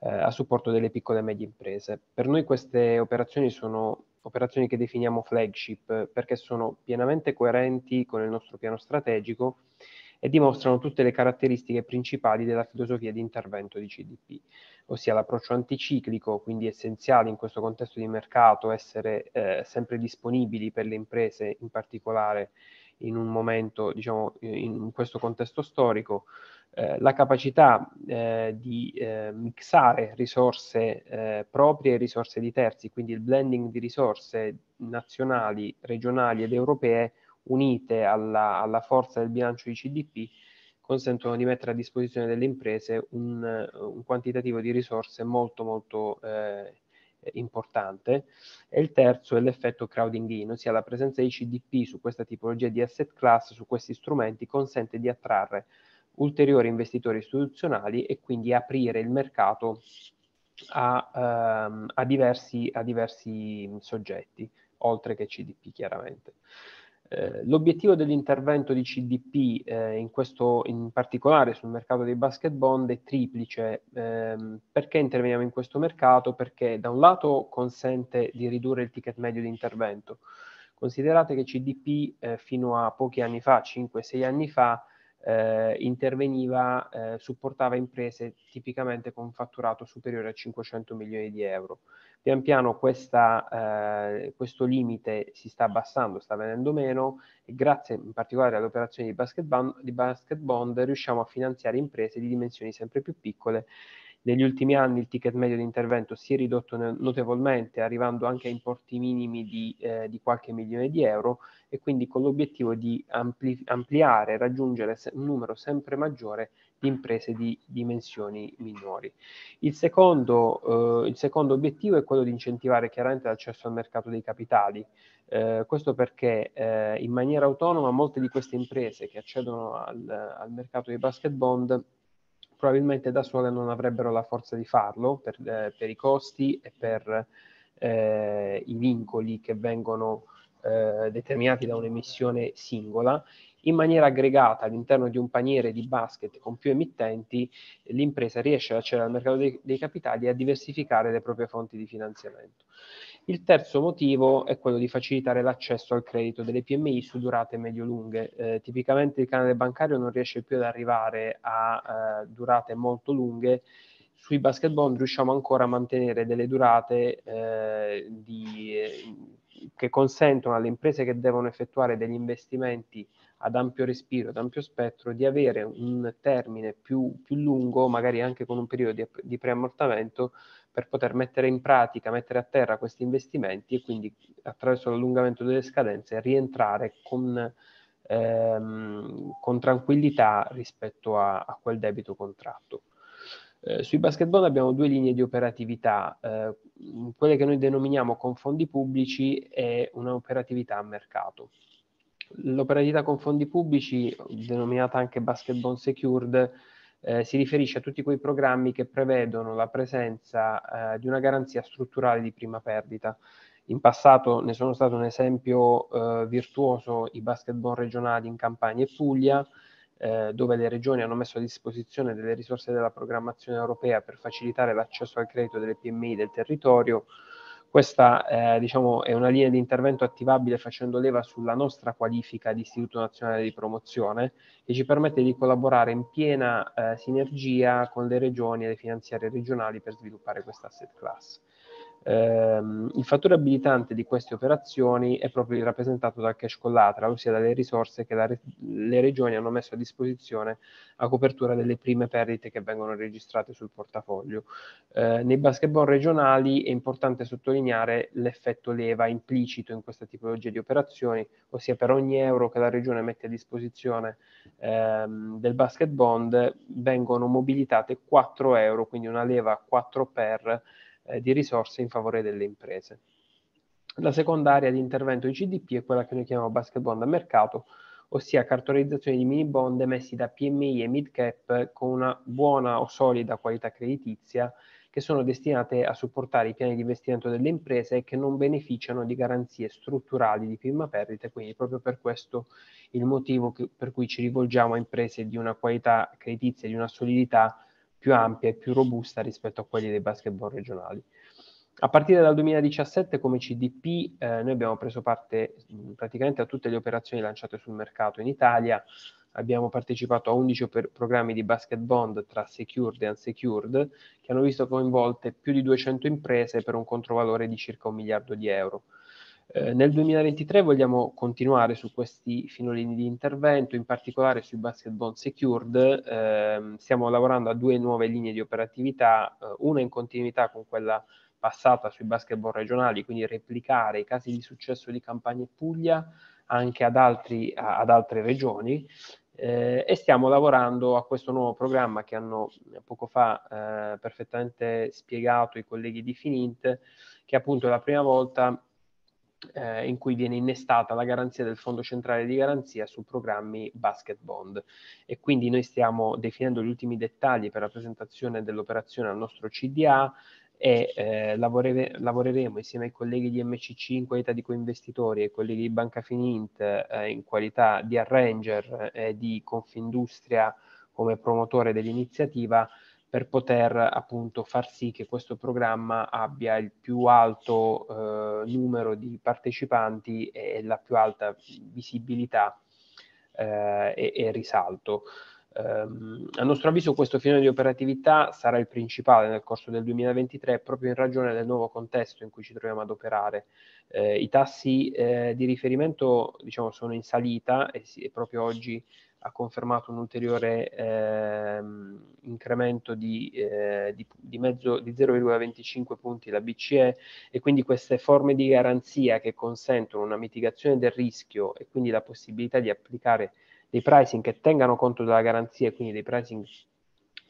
eh, a supporto delle piccole e medie imprese. Per noi queste operazioni sono operazioni che definiamo flagship perché sono pienamente coerenti con il nostro piano strategico e dimostrano tutte le caratteristiche principali della filosofia di intervento di CDP, ossia l'approccio anticiclico, quindi essenziale in questo contesto di mercato essere eh, sempre disponibili per le imprese, in particolare in un momento, diciamo, in questo contesto storico, eh, la capacità eh, di eh, mixare risorse eh, proprie e risorse di terzi, quindi il blending di risorse nazionali, regionali ed europee unite alla, alla forza del bilancio di CDP consentono di mettere a disposizione delle imprese un, un quantitativo di risorse molto molto eh, importante. E il terzo è l'effetto crowding in, ossia la presenza di CDP su questa tipologia di asset class, su questi strumenti, consente di attrarre ulteriori investitori istituzionali e quindi aprire il mercato a, ehm, a, diversi, a diversi soggetti, oltre che CDP chiaramente. Eh, l'obiettivo dell'intervento di CDP eh, in, questo, in particolare sul mercato dei basket bond è triplice. Ehm, perché interveniamo in questo mercato? Perché da un lato consente di ridurre il ticket medio di intervento. Considerate che CDP eh, fino a pochi anni fa, 5-6 anni fa, eh, interveniva, eh, supportava imprese tipicamente con fatturato superiore a 500 milioni di euro. Pian piano questa, eh, questo limite si sta abbassando, sta venendo meno e grazie in particolare alle operazioni di basket, bond, di basket bond riusciamo a finanziare imprese di dimensioni sempre più piccole negli ultimi anni il ticket medio di intervento si è ridotto notevolmente, arrivando anche a importi minimi di, eh, di qualche milione di euro e quindi con l'obiettivo di ampli- ampliare e raggiungere un numero sempre maggiore di imprese di dimensioni minori. Il secondo, eh, il secondo obiettivo è quello di incentivare chiaramente l'accesso al mercato dei capitali. Eh, questo perché eh, in maniera autonoma molte di queste imprese che accedono al, al mercato dei basket bond probabilmente da sole non avrebbero la forza di farlo per, eh, per i costi e per eh, i vincoli che vengono eh, determinati da un'emissione singola. In maniera aggregata all'interno di un paniere di basket con più emittenti, l'impresa riesce ad accedere al mercato dei, dei capitali e a diversificare le proprie fonti di finanziamento. Il terzo motivo è quello di facilitare l'accesso al credito delle PMI su durate medio-lunghe. Eh, tipicamente il canale bancario non riesce più ad arrivare a eh, durate molto lunghe. Sui basket bond riusciamo ancora a mantenere delle durate eh, di, che consentono alle imprese che devono effettuare degli investimenti ad ampio respiro, ad ampio spettro, di avere un termine più, più lungo, magari anche con un periodo di, di preammortamento, per poter mettere in pratica, mettere a terra questi investimenti e quindi attraverso l'allungamento delle scadenze rientrare con, ehm, con tranquillità rispetto a, a, quel debito contratto. Eh, sui basketball abbiamo due linee di operatività, eh, quelle che noi denominiamo con fondi pubblici e un'operatività a mercato. L'operatività con fondi pubblici, denominata anche basketball secured, eh, si riferisce a tutti quei programmi che prevedono la presenza eh, di una garanzia strutturale di prima perdita. In passato ne sono stato un esempio eh, virtuoso i basketball regionali in Campania e Puglia, eh, dove le regioni hanno messo a disposizione delle risorse della programmazione europea per facilitare l'accesso al credito delle PMI del territorio, questa eh, diciamo, è una linea di intervento attivabile facendo leva sulla nostra qualifica di Istituto Nazionale di Promozione che ci permette di collaborare in piena eh, sinergia con le regioni e le finanziarie regionali per sviluppare questa asset class. Ehm, il fattore abilitante di queste operazioni è proprio rappresentato dal cash collateral, ossia dalle risorse che re- le regioni hanno messo a disposizione a copertura delle prime perdite che vengono registrate sul portafoglio. Eh, nei basketball regionali è importante sottolineare l'effetto leva implicito in questa tipologia di operazioni, ossia per ogni euro che la regione mette a disposizione ehm, del basket bond vengono mobilitate 4 euro, quindi una leva 4 per eh, di risorse in favore delle imprese. La seconda area di intervento di CDP è quella che noi chiamiamo basket bond a mercato, ossia cartolarizzazione di mini bond emessi da PMI e mid cap con una buona o solida qualità creditizia che sono destinate a supportare i piani di investimento delle imprese che non beneficiano di garanzie strutturali di prima perdita, quindi proprio per questo il motivo che, per cui ci rivolgiamo a imprese di una qualità creditizia, di una solidità più ampia e più robusta rispetto a quelli dei basketball regionali. A partire dal 2017 come CDP eh, noi abbiamo preso parte mh, praticamente a tutte le operazioni lanciate sul mercato in Italia, abbiamo partecipato a 11 per- programmi di basket bond tra secured e unsecured che hanno visto coinvolte più di 200 imprese per un controvalore di circa un miliardo di euro. Eh, nel 2023 vogliamo continuare su questi finolini di intervento, in particolare sui basket bond secured. Eh, stiamo lavorando a due nuove linee di operatività, eh, una in continuità con quella passata sui basketball regionali, quindi replicare i casi di successo di Campania e Puglia anche ad, altri, ad altre regioni eh, e stiamo lavorando a questo nuovo programma che hanno poco fa eh, perfettamente spiegato i colleghi di Finint, che appunto è la prima volta eh, in cui viene innestata la garanzia del Fondo Centrale di Garanzia su programmi Basket Bond. E quindi noi stiamo definendo gli ultimi dettagli per la presentazione dell'operazione al nostro CDA e eh, lavorere, lavoreremo insieme ai colleghi di MCC in qualità di coinvestitori e ai colleghi di Banca Finint eh, in qualità di arranger e di Confindustria come promotore dell'iniziativa per poter appunto far sì che questo programma abbia il più alto eh, numero di partecipanti e la più alta visibilità eh, e, e, risalto. Um, a nostro avviso questo filone di operatività sarà il principale nel corso del 2023 proprio in ragione del nuovo contesto in cui ci troviamo ad operare. Eh, I tassi eh, di riferimento diciamo, sono in salita e, si, e, proprio oggi ha confermato un ulteriore eh, incremento di, eh, di, di, mezzo, di 0,25 punti la BCE e quindi queste forme di garanzia che consentono una mitigazione del rischio e quindi la possibilità di applicare dei pricing che tengano conto della garanzia e quindi dei pricing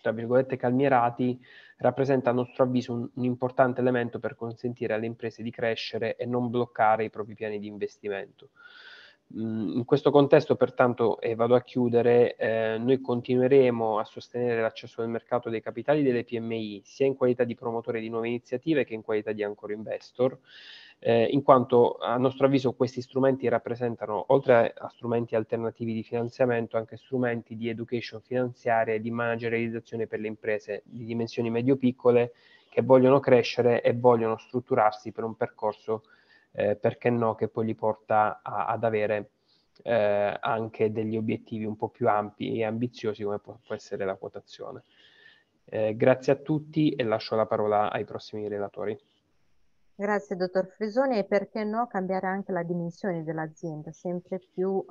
tra virgolette calmierati rappresenta a nostro avviso un, un, importante elemento per consentire alle imprese di crescere e non bloccare i propri piani di investimento. In questo contesto, pertanto, e vado a chiudere, eh, noi continueremo a sostenere l'accesso al mercato dei capitali delle PMI, sia in qualità di promotore di nuove iniziative che in qualità di anchor investor, eh, in quanto a nostro avviso questi strumenti rappresentano, oltre a strumenti alternativi di finanziamento, anche strumenti di education finanziaria e di managerializzazione per le imprese di dimensioni medio-piccole che vogliono crescere e vogliono strutturarsi per un percorso eh, perché no, che poi li porta a, ad avere eh, anche degli obiettivi un po' più ampi e ambiziosi come può, può essere la quotazione. Eh, grazie a tutti e lascio la parola ai prossimi relatori. Grazie dottor Frisoni e perché no cambiare anche la dimensione dell'azienda, sempre più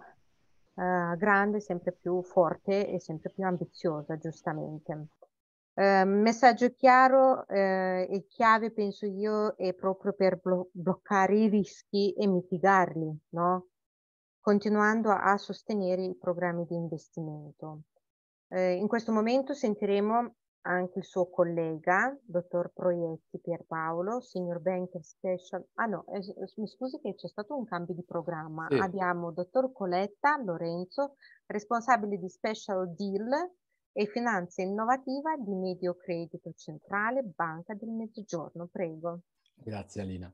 eh, grande, sempre più forte e sempre più ambiziosa, giustamente. Eh, messaggio chiaro eh, e chiave, penso io, è proprio per blo bloccare i rischi e mitigarli, no? continuando a, a sostenere i programmi di investimento. Eh, in questo momento sentiremo anche il suo collega, dottor Proietti Pierpaolo, senior banker special. Ah no, eh, mi scusi che c'è stato un cambio di programma. Sì. Abbiamo dottor Coletta Lorenzo, responsabile di special deal e finanza innovativa di Medio Credito Centrale Banca del Mezzogiorno. Prego. Grazie Alina.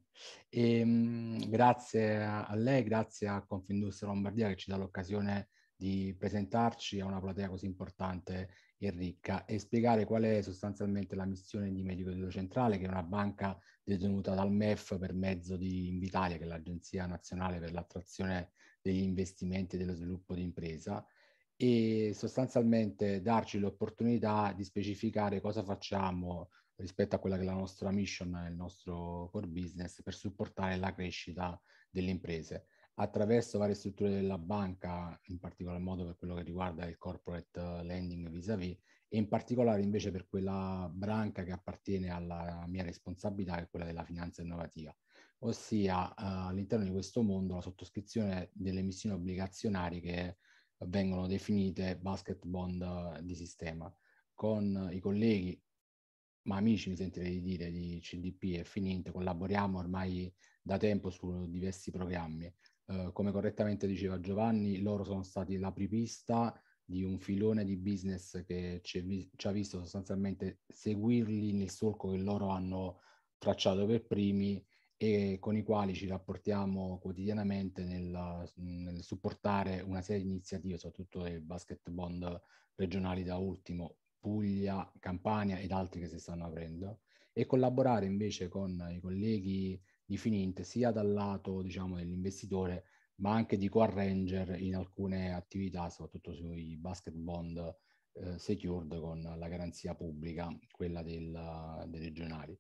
E, ehm, grazie a lei, grazie a Confindustria Lombardia che ci dà l'occasione di presentarci a una platea così importante e ricca e spiegare qual è sostanzialmente la missione di Medico Credito Centrale, che è una banca detenuta dal MEF per mezzo di Invitalia, che è l'Agenzia Nazionale per l'attrazione degli investimenti e dello sviluppo di impresa, e sostanzialmente darci l'opportunità di specificare cosa facciamo rispetto a quella che è la nostra mission, il nostro core business, per supportare la crescita delle imprese. Attraverso varie strutture della banca, in particolar modo per quello che riguarda il corporate lending vis-à-vis, e in particolare invece per quella branca che appartiene alla mia responsabilità, che è quella della finanza innovativa, ossia uh, all'interno di questo mondo la sottoscrizione delle emissioni obbligazionarie che vengono definite basket bond di sistema. Con i colleghi, ma amici mi sentirei di dire, di CDP e Finint, collaboriamo ormai da tempo su diversi programmi. Uh, come correttamente diceva Giovanni, loro sono stati l'apripista di un filone di business che ci, ci ha visto sostanzialmente seguirli nel solco che loro hanno tracciato per primi e con i quali ci rapportiamo quotidianamente nel, nel supportare una serie di iniziative, soprattutto dei basket bond regionali da ultimo, Puglia, Campania ed altri che si stanno aprendo, e collaborare invece con i colleghi di Finint sia dal lato diciamo, dell'investitore ma anche di co-arranger in alcune attività, soprattutto sui basket bond eh, secured con la garanzia pubblica, quella del, dei regionali.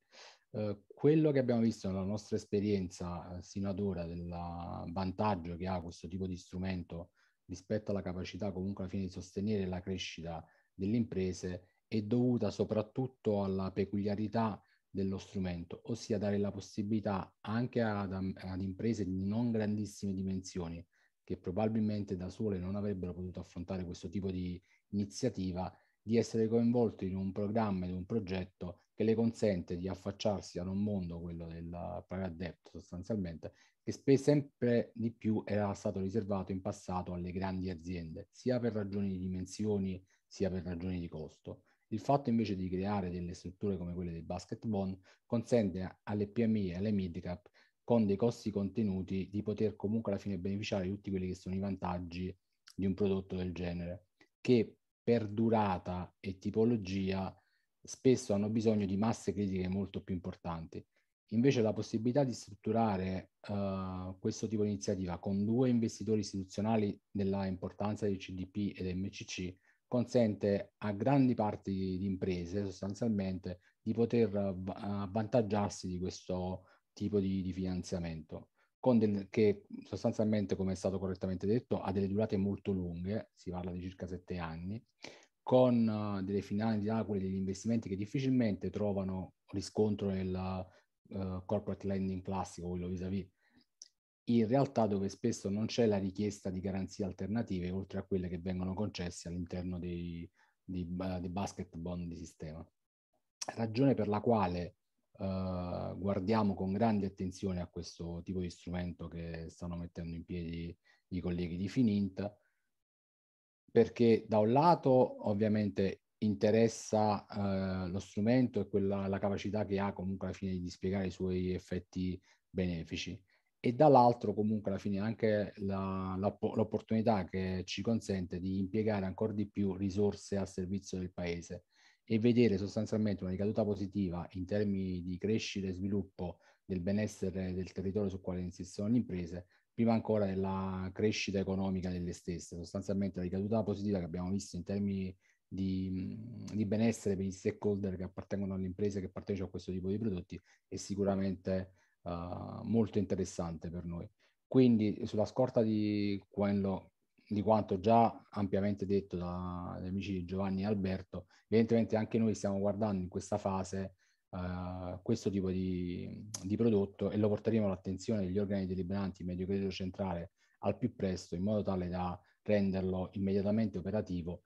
Eh, quello che abbiamo visto nella nostra esperienza eh, sino ad ora del vantaggio che ha questo tipo di strumento rispetto alla capacità comunque alla fine di sostenere la crescita delle imprese è dovuta soprattutto alla peculiarità dello strumento, ossia dare la possibilità anche ad, ad imprese di non grandissime dimensioni che probabilmente da sole non avrebbero potuto affrontare questo tipo di iniziativa, di essere coinvolti in un programma, in un progetto che le consente di affacciarsi ad un mondo, quello del private debt sostanzialmente, che sempre di più era stato riservato in passato alle grandi aziende, sia per ragioni di dimensioni sia per ragioni di costo. Il fatto invece di creare delle strutture come quelle del basket bond consente alle PMI e alle midcap con dei costi contenuti di poter comunque alla fine beneficiare di tutti quelli che sono i vantaggi di un prodotto del genere, che per durata e tipologia spesso hanno bisogno di masse critiche molto più importanti. Invece la possibilità di strutturare uh, questo tipo di iniziativa con due investitori istituzionali della importanza del CDP e del MCC consente a grandi parti di imprese sostanzialmente di poter avvantaggiarsi di questo tipo di, di finanziamento, del, che sostanzialmente, come è stato correttamente detto, ha delle durate molto lunghe, si parla di circa sette anni, con uh, delle finalità, quelle degli investimenti che difficilmente trovano riscontro nel uh, corporate lending classico, quello vis-à-vis, in realtà dove spesso non c'è la richiesta di garanzie alternative, oltre a quelle che vengono concesse all'interno dei, dei, dei basket bond di sistema. Ragione per la quale Uh, guardiamo con grande attenzione a questo tipo di strumento che stanno mettendo in piedi i colleghi di Finint, perché da un lato ovviamente interessa uh, lo strumento e quella, la capacità che ha comunque alla fine di dispiegare i suoi effetti benefici e dall'altro comunque alla fine anche la, la, l'opportunità che ci consente di impiegare ancora di più risorse a servizio del paese e vedere sostanzialmente una ricaduta positiva in termini di crescita e sviluppo del benessere del territorio sul quale insistono le imprese, prima ancora della crescita economica delle stesse. Sostanzialmente la ricaduta positiva che abbiamo visto in termini di, di benessere per gli stakeholder che appartengono alle imprese che partecipano a questo tipo di prodotti è sicuramente uh, molto interessante per noi. Quindi sulla scorta di quello di quanto già ampiamente detto dagli amici Giovanni e Alberto, evidentemente anche noi stiamo guardando in questa fase uh, questo tipo di, di, prodotto e lo porteremo all'attenzione degli organi deliberanti medio credito centrale al più presto in modo tale da renderlo immediatamente operativo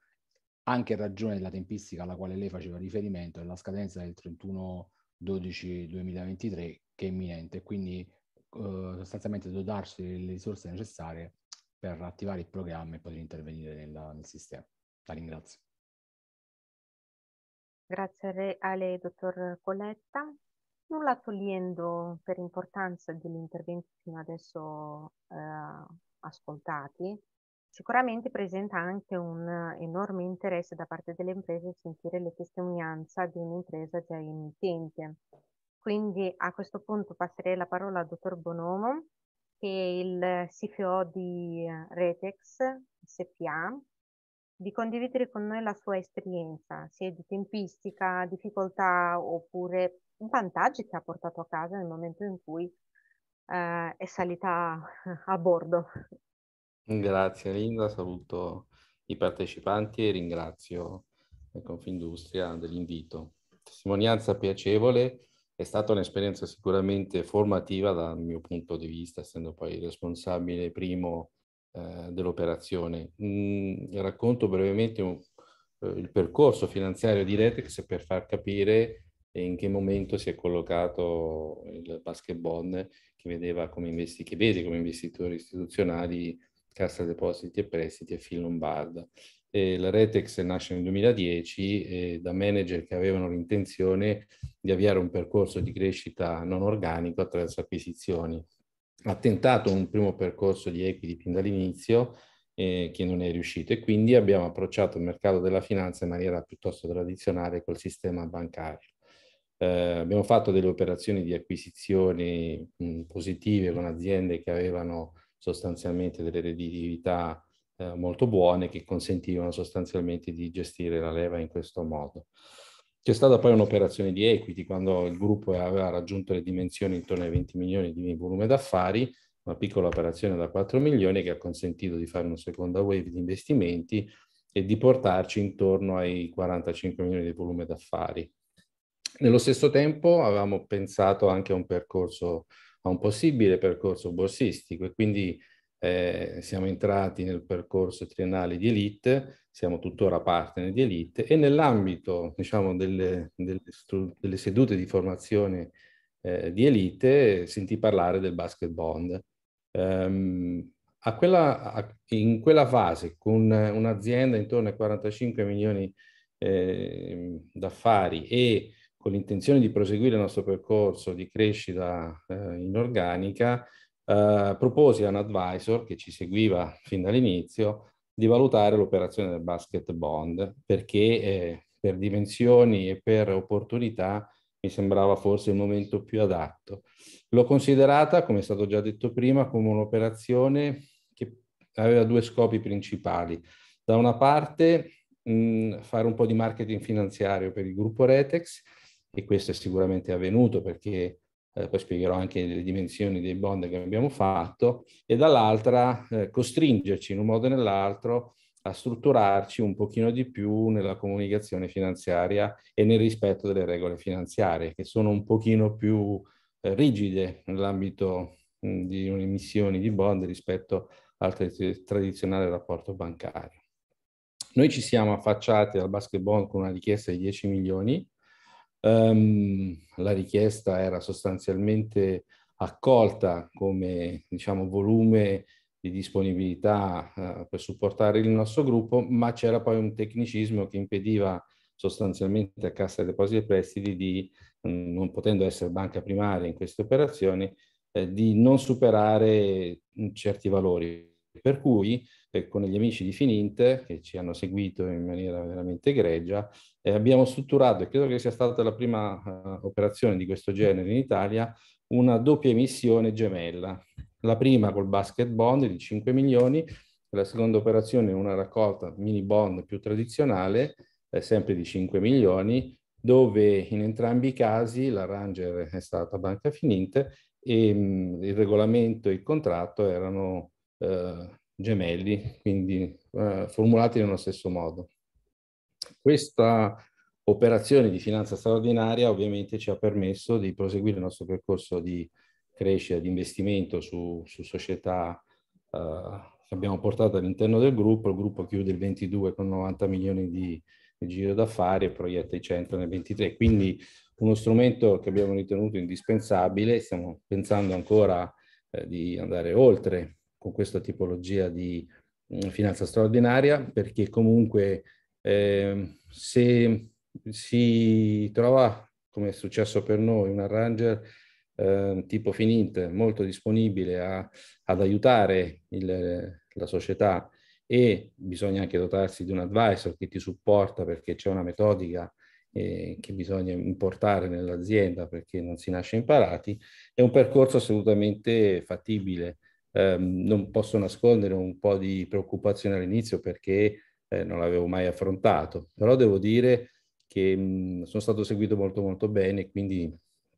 anche in ragione della tempistica alla quale lei faceva riferimento della scadenza del 31 12 2023 che è imminente quindi uh, sostanzialmente dotarsi delle risorse necessarie per attivare il programma e poter intervenire nella, nel sistema. La ringrazio. Grazie a lei, dottor Coletta. Nulla togliendo per importanza degli interventi fino adesso eh, ascoltati, sicuramente presenta anche un enorme interesse da parte delle imprese a sentire le testimonianze di un'impresa già emittente. Quindi a questo punto passerei la parola al dottor Bonomo che il CFO di Retex SPA, di condividere con noi la sua esperienza, sia di tempistica, difficoltà oppure vantaggi che ha portato a casa nel momento in cui eh, è salita a bordo. Grazie Linda, saluto i partecipanti e ringrazio Confindustria dell'invito. Testimonianza piacevole è stata un'esperienza sicuramente formativa dal mio punto di vista, essendo poi responsabile primo eh, dell'operazione. Mm, racconto brevemente un, eh, il percorso finanziario di Retex per far capire in che momento si è collocato il basket bond che, vedeva come investi- che vede come investitori istituzionali Cassa Depositi e Prestiti e Fil Lombarda. E la Retex nasce nel 2010 e da manager che avevano l'intenzione di avviare un percorso di crescita non organico attraverso acquisizioni. Ha tentato un primo percorso di equity fin dall'inizio eh, che non è riuscito e quindi abbiamo approcciato il mercato della finanza in maniera piuttosto tradizionale col sistema bancario. Eh, abbiamo fatto delle operazioni di acquisizioni mh, positive con aziende che avevano sostanzialmente delle redditività eh, molto buone che consentivano sostanzialmente di gestire la leva in questo modo. C'è stata poi un'operazione di equity quando il gruppo aveva raggiunto le dimensioni intorno ai 20 milioni di volume d'affari, una piccola operazione da 4 milioni che ha consentito di fare una seconda wave di investimenti e di portarci intorno ai 45 milioni di volume d'affari. Nello stesso tempo avevamo pensato anche a un percorso, a un possibile percorso borsistico e quindi eh, siamo entrati nel percorso triennale di Elite, siamo tuttora partner di Elite e nell'ambito diciamo, delle, delle, delle, sedute di formazione eh, di Elite sentì parlare del basket bond. Um, quella, in quella fase, con un'azienda intorno ai 45 milioni eh, d'affari e con l'intenzione di proseguire il nostro percorso di crescita eh, inorganica, eh, proposi a un advisor che ci seguiva fin dall'inizio di valutare l'operazione del basket bond perché eh, per dimensioni e per opportunità mi sembrava forse il momento più adatto. L'ho considerata, come è stato già detto prima, come un'operazione che aveva due scopi principali. Da una parte mh, fare un po' di marketing finanziario per il gruppo Retex e questo è sicuramente avvenuto perché eh, poi spiegherò anche le dimensioni dei bond che abbiamo fatto, e dall'altra eh, costringerci in un modo o nell'altro a strutturarci un pochino di più nella comunicazione finanziaria e nel rispetto delle regole finanziarie, che sono un pochino più eh, rigide nell'ambito mh, di emissioni di bond rispetto al tradizionale rapporto bancario. Noi ci siamo affacciati al basket bond con una richiesta di 10 milioni, Um, la richiesta era sostanzialmente accolta come diciamo, volume di disponibilità uh, per supportare il nostro gruppo, ma c'era poi un tecnicismo che impediva sostanzialmente a Cassa Depositi e Prestiti di, um, non potendo essere banca primaria in queste operazioni, eh, di non superare certi valori. Per cui eh, con gli amici di Fininte, che ci hanno seguito in maniera veramente egregia, eh, abbiamo strutturato, e credo che sia stata la prima uh, operazione di questo genere in Italia, una doppia emissione gemella. La prima col basket bond di 5 milioni, la seconda operazione una raccolta mini bond più tradizionale, eh, sempre di 5 milioni, dove in entrambi i casi la Ranger è stata Banca Fininte e mh, il regolamento e il contratto erano eh, gemelli, quindi eh, formulati nello stesso modo. Questa operazione di finanza straordinaria ovviamente ci ha permesso di proseguire il nostro percorso di crescita, di investimento su, su società eh, che abbiamo portato all'interno del gruppo. Il gruppo chiude il 22 con 90 milioni di, giro d'affari e proietta i 100 nel 23. Quindi uno strumento che abbiamo ritenuto indispensabile, stiamo pensando ancora eh, di andare oltre con questa tipologia di mm, finanza straordinaria perché comunque eh, se si trova, come è successo per noi, un arranger eh, tipo Fininte molto disponibile a, ad aiutare il, la società e bisogna anche dotarsi di un advisor che ti supporta perché c'è una metodica eh, che bisogna importare nell'azienda perché non si nasce imparati, è un percorso assolutamente fattibile eh, non posso nascondere un po' di preoccupazione all'inizio perché eh, non l'avevo mai affrontato, però devo dire che mh, sono stato seguito molto molto bene, quindi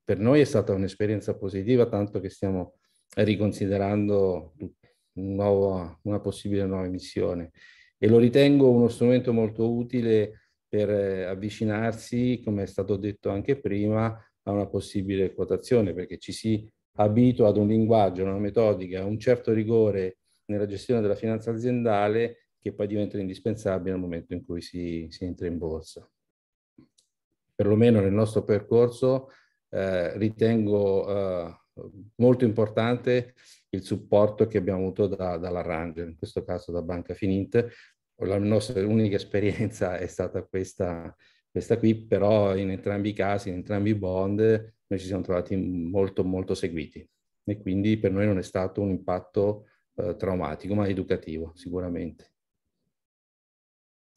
per noi è stata un'esperienza positiva, tanto che stiamo riconsiderando un nuovo, una possibile nuova missione. E lo ritengo uno strumento molto utile per eh, avvicinarsi, come è stato detto anche prima, a una possibile quotazione, perché ci si abitua ad un linguaggio, una metodica, a un certo rigore nella gestione della finanza aziendale che poi diventano indispensabili nel momento in cui si, si entra in borsa. Perlomeno nel nostro percorso eh, ritengo eh, molto importante il supporto che abbiamo avuto da, dalla in questo caso da Banca Fininte. La nostra unica esperienza è stata questa, questa qui, però in entrambi i casi, in entrambi i bond, noi ci siamo trovati molto molto seguiti e quindi per noi non è stato un impatto eh, traumatico ma educativo sicuramente.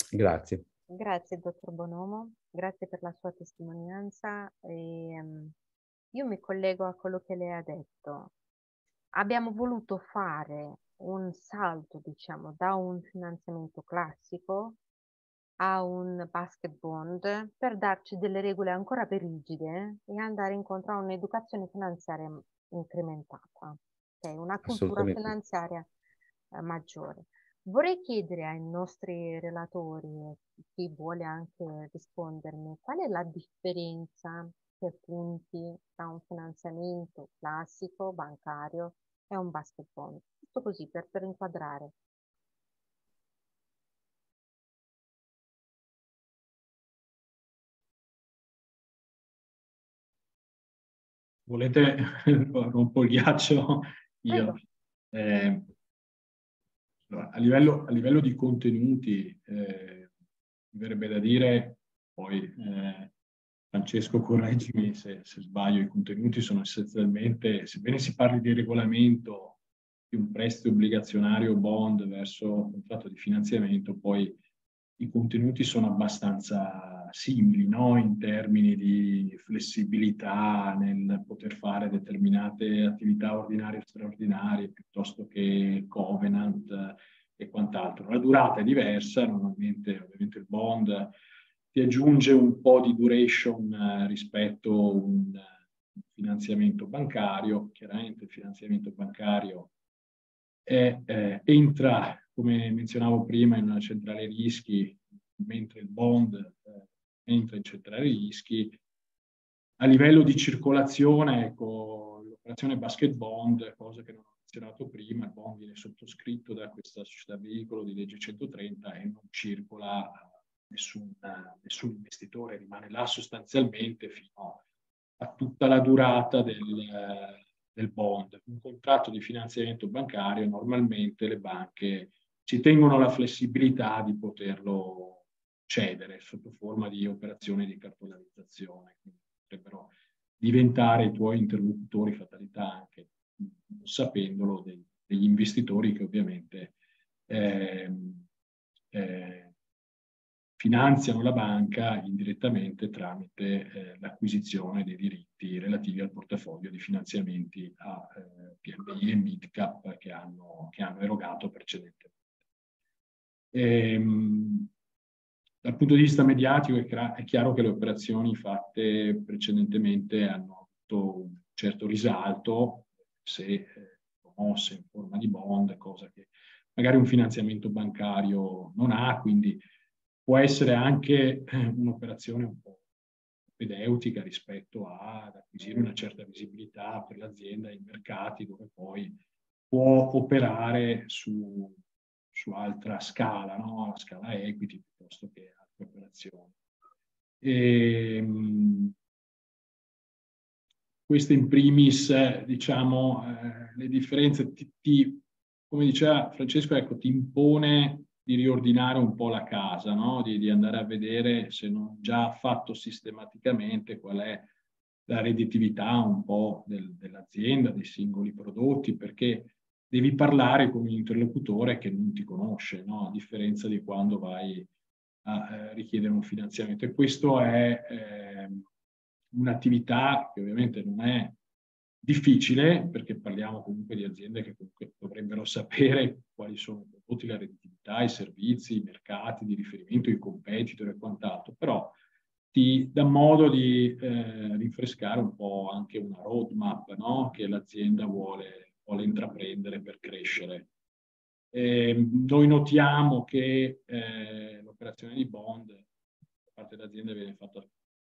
Grazie. Grazie dottor Bonomo, grazie per la sua testimonianza. E, um, io mi collego a quello che lei ha detto. Abbiamo voluto fare un salto, diciamo, da un finanziamento classico a un basket bond per darci delle regole ancora più rigide e andare incontro a un'educazione finanziaria incrementata, okay? una cultura finanziaria eh, maggiore. Vorrei chiedere ai nostri relatori, chi vuole anche rispondermi, qual è la differenza per punti tra un finanziamento classico bancario è un basket bond. Tutto così per, per inquadrare. Volete rompo il ghiaccio? Io. Eh, a, livello, a, livello, di contenuti, eh, mi verrebbe da dire, poi eh, Francesco correggimi se, se, sbaglio, i contenuti sono essenzialmente, sebbene si parli di regolamento di un prestito obbligazionario bond verso un contratto di finanziamento, poi i contenuti sono abbastanza simili no? in termini di flessibilità nel poter fare determinate attività ordinarie o straordinarie piuttosto che covenant e quant'altro. La durata è diversa, normalmente ovviamente il bond ti aggiunge un po' di duration eh, rispetto a un, un finanziamento bancario, chiaramente il finanziamento bancario è, eh, entra come menzionavo prima, in una centrale rischi, mentre il bond eh, centrale rischi. A livello di circolazione, ecco, l'operazione basket bond, cosa che non ho menzionato prima, il bond viene sottoscritto da questa società veicolo di legge 130 e non circola nessun, nessun investitore, rimane là sostanzialmente fino a tutta la durata del, del bond. Un contratto di finanziamento bancario normalmente le banche ci tengono la flessibilità di poterlo cedere sotto forma di operazioni di cartolarizzazione. Quindi potrebbero diventare i tuoi interlocutori, fatalità anche, non sapendolo, dei, degli investitori che ovviamente eh, eh, finanziano la banca indirettamente tramite eh, l'acquisizione dei diritti relativi al portafoglio di finanziamenti a eh, PMI e MidCap che hanno, che hanno erogato precedentemente. Ehm, dal punto di vista mediatico è, chiaro che le operazioni fatte precedentemente hanno avuto un certo risalto, se eh, promosse in forma di bond, cosa che magari un finanziamento bancario non ha, quindi può essere anche eh, un'operazione un po' pedeutica rispetto ad acquisire una certa visibilità per l'azienda in mercati dove poi può operare su su altra scala, no? la scala equity piuttosto che altre operazioni. E, ehm, queste in primis, diciamo, eh, le differenze, ti, ti, come diceva Francesco, ecco, ti impone di riordinare un po' la casa, no? di, di, andare a vedere se non già fatto sistematicamente qual è la redditività un po' del, dell'azienda, dei singoli prodotti, perché devi parlare con un interlocutore che non ti conosce, no? a differenza di quando vai a eh, richiedere un finanziamento. E questo è eh, un'attività che ovviamente non è difficile, perché parliamo comunque di aziende che comunque dovrebbero sapere quali sono i prodotti, la redditività, i servizi, i mercati di riferimento, i competitor e quant'altro, però ti dà modo di eh, rinfrescare un po' anche una roadmap no? che l'azienda vuole vuole intraprendere per crescere. E noi notiamo che eh, l'operazione di bond da parte dell'azienda viene fatta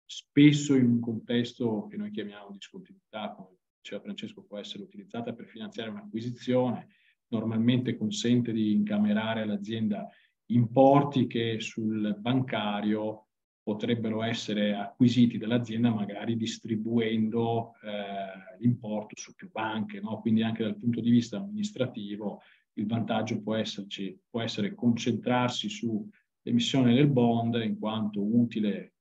spesso in un contesto che noi chiamiamo di discontinuità, come diceva Francesco, può essere utilizzata per finanziare un'acquisizione, normalmente consente di incamerare all'azienda importi che sul bancario potrebbero essere acquisiti dall'azienda magari distribuendo eh, l'importo su più banche, no? quindi anche dal punto di vista amministrativo il vantaggio può, esserci, può essere concentrarsi sull'emissione del bond in quanto utile,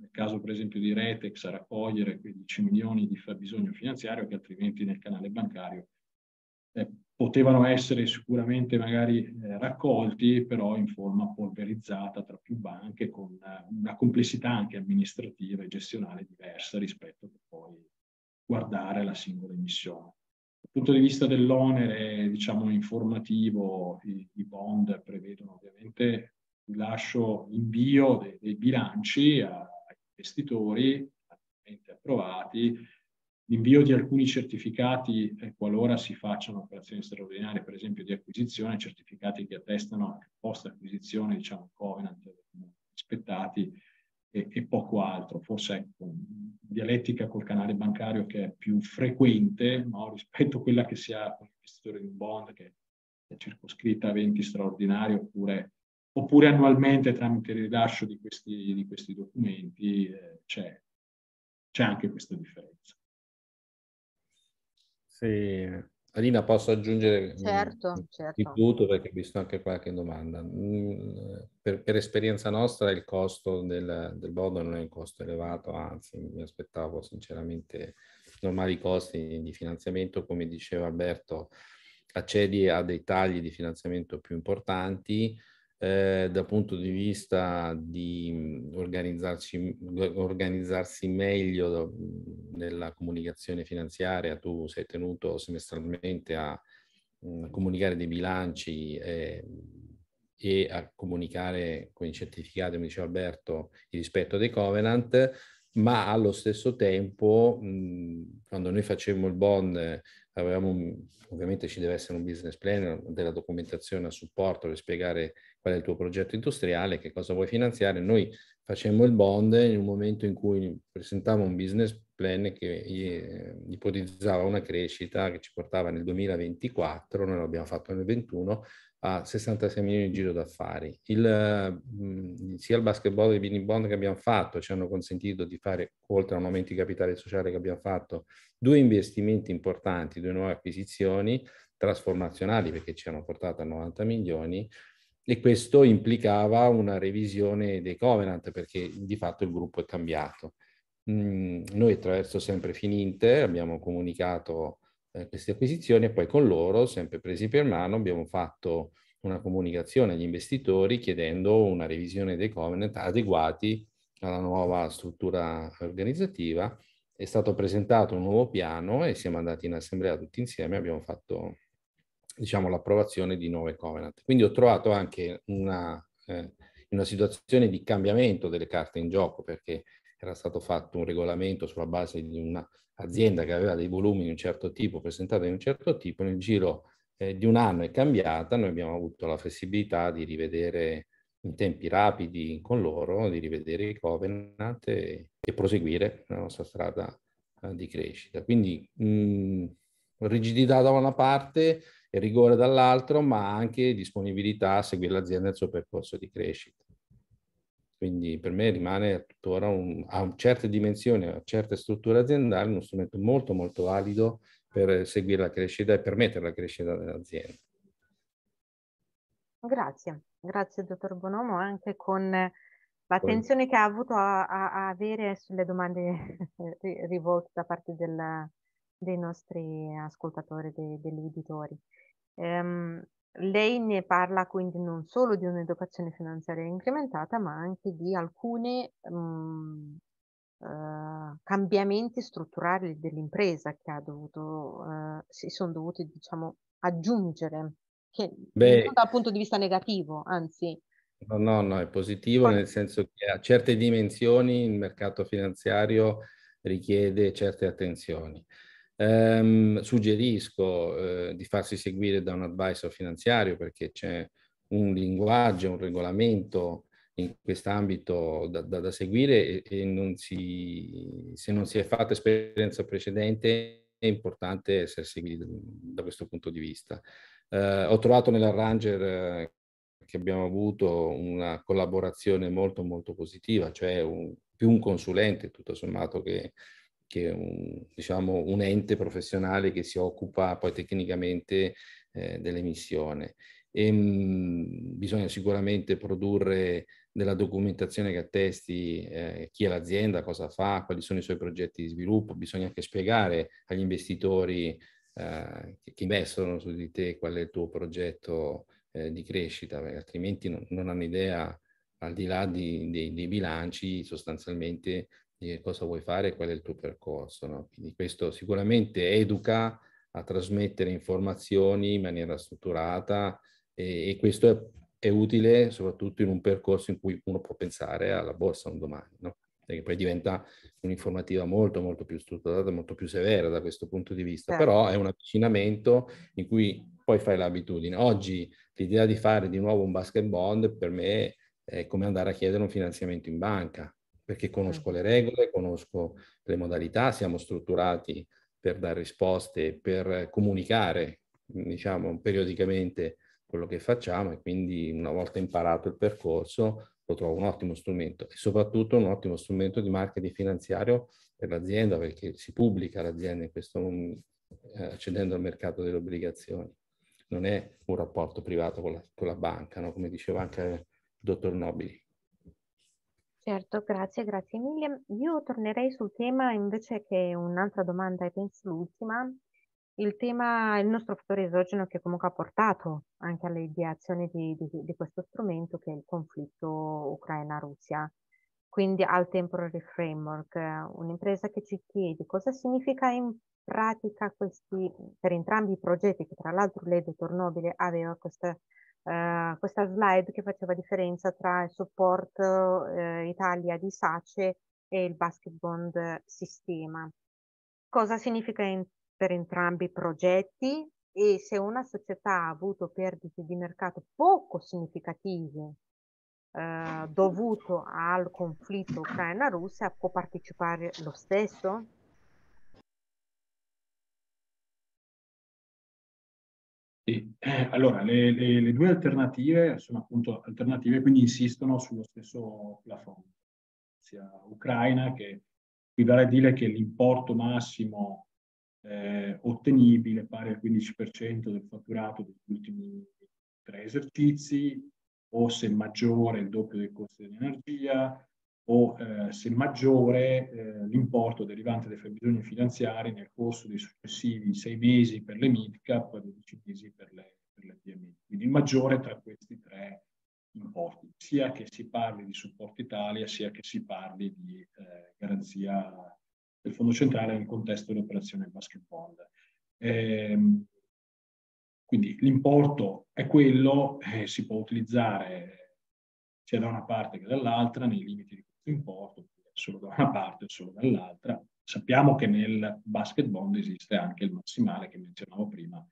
nel caso per esempio di Retex, a raccogliere quei 10 milioni di fabbisogno finanziario che altrimenti nel canale bancario eh, potevano essere sicuramente magari eh, raccolti, però in forma polverizzata tra più banche con eh, una complessità anche amministrativa e gestionale diversa rispetto a poi guardare la singola emissione. Dal punto di vista dell'onere, diciamo, informativo, i, i, bond prevedono ovviamente il rilascio, invio dei, dei bilanci a, ai investitori, approvati, l'invio di alcuni certificati eh, qualora si facciano operazioni straordinarie, per esempio di acquisizione, certificati che attestano post acquisizione, diciamo, covenant rispettati, e, e poco altro. Forse ecco, dialettica col canale bancario che è più frequente no, rispetto a quella che si ha con l'investitore di un bond che è circoscritta a eventi straordinari oppure, oppure annualmente tramite il rilascio di questi, di questi documenti eh, c'è anche questa differenza. Sì, Alina, posso aggiungere certo, certo. il tutto perché ho visto anche qualche domanda. Mm, per, per esperienza nostra il costo del, del bond non è un costo elevato, anzi mi aspettavo sinceramente normali costi di finanziamento, come diceva Alberto, accedi a dei tagli di finanziamento più importanti, eh, dal punto di vista di mm, organizzarsi, organizzarsi meglio nella comunicazione finanziaria, tu sei tenuto semestralmente a, mm, a comunicare dei bilanci eh, e a comunicare con i certificati, come diceva Alberto, il rispetto dei covenant, ma allo stesso tempo, mh, mm, quando noi facemmo il bond, avevamo ovviamente ci deve essere un business plan, della documentazione a supporto per spiegare qual è il tuo progetto industriale, che cosa vuoi finanziare. Noi facemmo il bond in un momento in cui presentavamo un business plan che eh, ipotizzava una crescita che ci portava nel 2024, noi l'abbiamo fatto nel 2021, a 66 milioni di giro d'affari. Il, mm, sia il basketball e i mini bond che abbiamo fatto ci hanno consentito di fare, oltre a un aumento di capitale sociale che abbiamo fatto, due investimenti importanti, due nuove acquisizioni trasformazionali perché ci hanno portato a 90 milioni e questo implicava una revisione dei covenant perché di fatto il gruppo è cambiato. Mm, noi attraverso sempre Fininte abbiamo comunicato eh, queste acquisizioni e poi con loro, sempre presi per mano, abbiamo fatto una comunicazione agli investitori chiedendo una revisione dei covenant adeguati alla nuova struttura organizzativa. È stato presentato un nuovo piano e siamo andati in assemblea tutti insieme, abbiamo fatto diciamo, l'approvazione di nuove covenant. Quindi ho trovato anche una, eh, una situazione di cambiamento delle carte in gioco perché era stato fatto un regolamento sulla base di un'azienda che aveva dei volumi di un certo tipo, presentata di un certo tipo, nel giro eh, di un anno è cambiata, noi abbiamo avuto la flessibilità di rivedere in tempi rapidi con loro, di rivedere i covenant e, e proseguire la nostra strada eh, di crescita. Quindi mh, rigidità da una parte rigore dall'altro, ma anche disponibilità a seguire l'azienda nel suo percorso di crescita. Quindi per me rimane tuttora un, a certe dimensioni, a certe strutture aziendali, uno strumento molto molto valido per seguire la crescita e permettere la crescita dell'azienda. Grazie, grazie dottor Bonomo anche con l'attenzione che ha avuto a, a, a avere sulle domande rivolte da parte del, dei nostri ascoltatori, dei, degli uditori. Ehm, lei ne parla quindi non solo di un'educazione finanziaria incrementata, ma anche di alcuni mh, uh, cambiamenti strutturali dell'impresa che ha dovuto, uh, si sono dovuti, diciamo, aggiungere, che Beh, non dal punto di vista negativo, anzi. No, no, no, è positivo poi, nel senso che a certe dimensioni il mercato finanziario richiede certe attenzioni. Um, suggerisco eh, di farsi seguire da un advisor finanziario perché c'è un linguaggio, un regolamento in quest'ambito da, da, da seguire e, e non si, se non si è fatta esperienza precedente è importante essere seguiti da, questo punto di vista. Uh, ho trovato nell'Arranger eh, che abbiamo avuto una collaborazione molto molto positiva, cioè un, più un consulente tutto sommato che che è un, diciamo, un ente professionale che si occupa poi tecnicamente eh, dell'emissione. E, mh, bisogna sicuramente produrre della documentazione che attesti eh, chi è l'azienda, cosa fa, quali sono i suoi progetti di sviluppo, bisogna anche spiegare agli investitori eh, che, investono su di te qual è il tuo progetto eh, di crescita, altrimenti non, non, hanno idea, al di là di, dei, dei bilanci, sostanzialmente di cosa vuoi fare e qual è il tuo percorso. No? Quindi questo sicuramente educa a trasmettere informazioni in maniera strutturata e, e questo è, è, utile soprattutto in un percorso in cui uno può pensare alla borsa un domani, no? perché poi diventa un'informativa molto molto più strutturata, molto più severa da questo punto di vista, certo. però è un avvicinamento in cui poi fai l'abitudine. Oggi l'idea di fare di nuovo un basket bond per me è come andare a chiedere un finanziamento in banca, perché conosco le regole, conosco le modalità, siamo strutturati per dare risposte, per comunicare, diciamo, periodicamente quello che facciamo e quindi una volta imparato il percorso lo trovo un ottimo strumento e soprattutto un ottimo strumento di marketing finanziario per l'azienda perché si pubblica l'azienda in questo momento eh, accedendo al mercato delle obbligazioni. Non è un rapporto privato con la, con la banca, no? come diceva anche il dottor Nobili. Certo, grazie, grazie mille. Io tornerei sul tema invece che un'altra domanda e penso l'ultima, il tema, il nostro fattore esogeno che comunque ha portato anche all'ideazione di, di, di questo strumento che è il conflitto Ucraina-Russia. Quindi al temporary framework, un'impresa che ci chiede cosa significa in pratica questi, per entrambi i progetti, che tra l'altro lei, dottor Nobile, aveva questa Uh, questa slide che faceva differenza tra il supporto uh, Italia di SACE e il basket bond sistema. Cosa significa in, per entrambi i progetti e se una società ha avuto perdite di mercato poco significative uh, dovuto al conflitto Ucraina-Russia può partecipare lo stesso? Sì. Allora, le, le, le, due alternative sono appunto alternative, quindi insistono sullo stesso plafond, sia Ucraina che equivale a dire che l'importo massimo eh, ottenibile pari al 15% del fatturato degli ultimi tre esercizi, o se maggiore il doppio dei costi dell'energia, o eh, se maggiore eh, l'importo derivante dai fabbisogni finanziari nel corso dei successivi sei mesi per le mid-cap e 12 mesi per le, per le PMI. Quindi il maggiore tra questi tre importi, sia che si parli di supporto Italia, sia che si parli di eh, garanzia del Fondo Centrale nel contesto dell'operazione Basket Bond. Ehm, quindi l'importo è quello, eh, si può utilizzare sia da una parte che dall'altra nei limiti di importo, solo da una parte o solo dall'altra. Sappiamo che nel basket bond esiste anche il massimale che menzionavo prima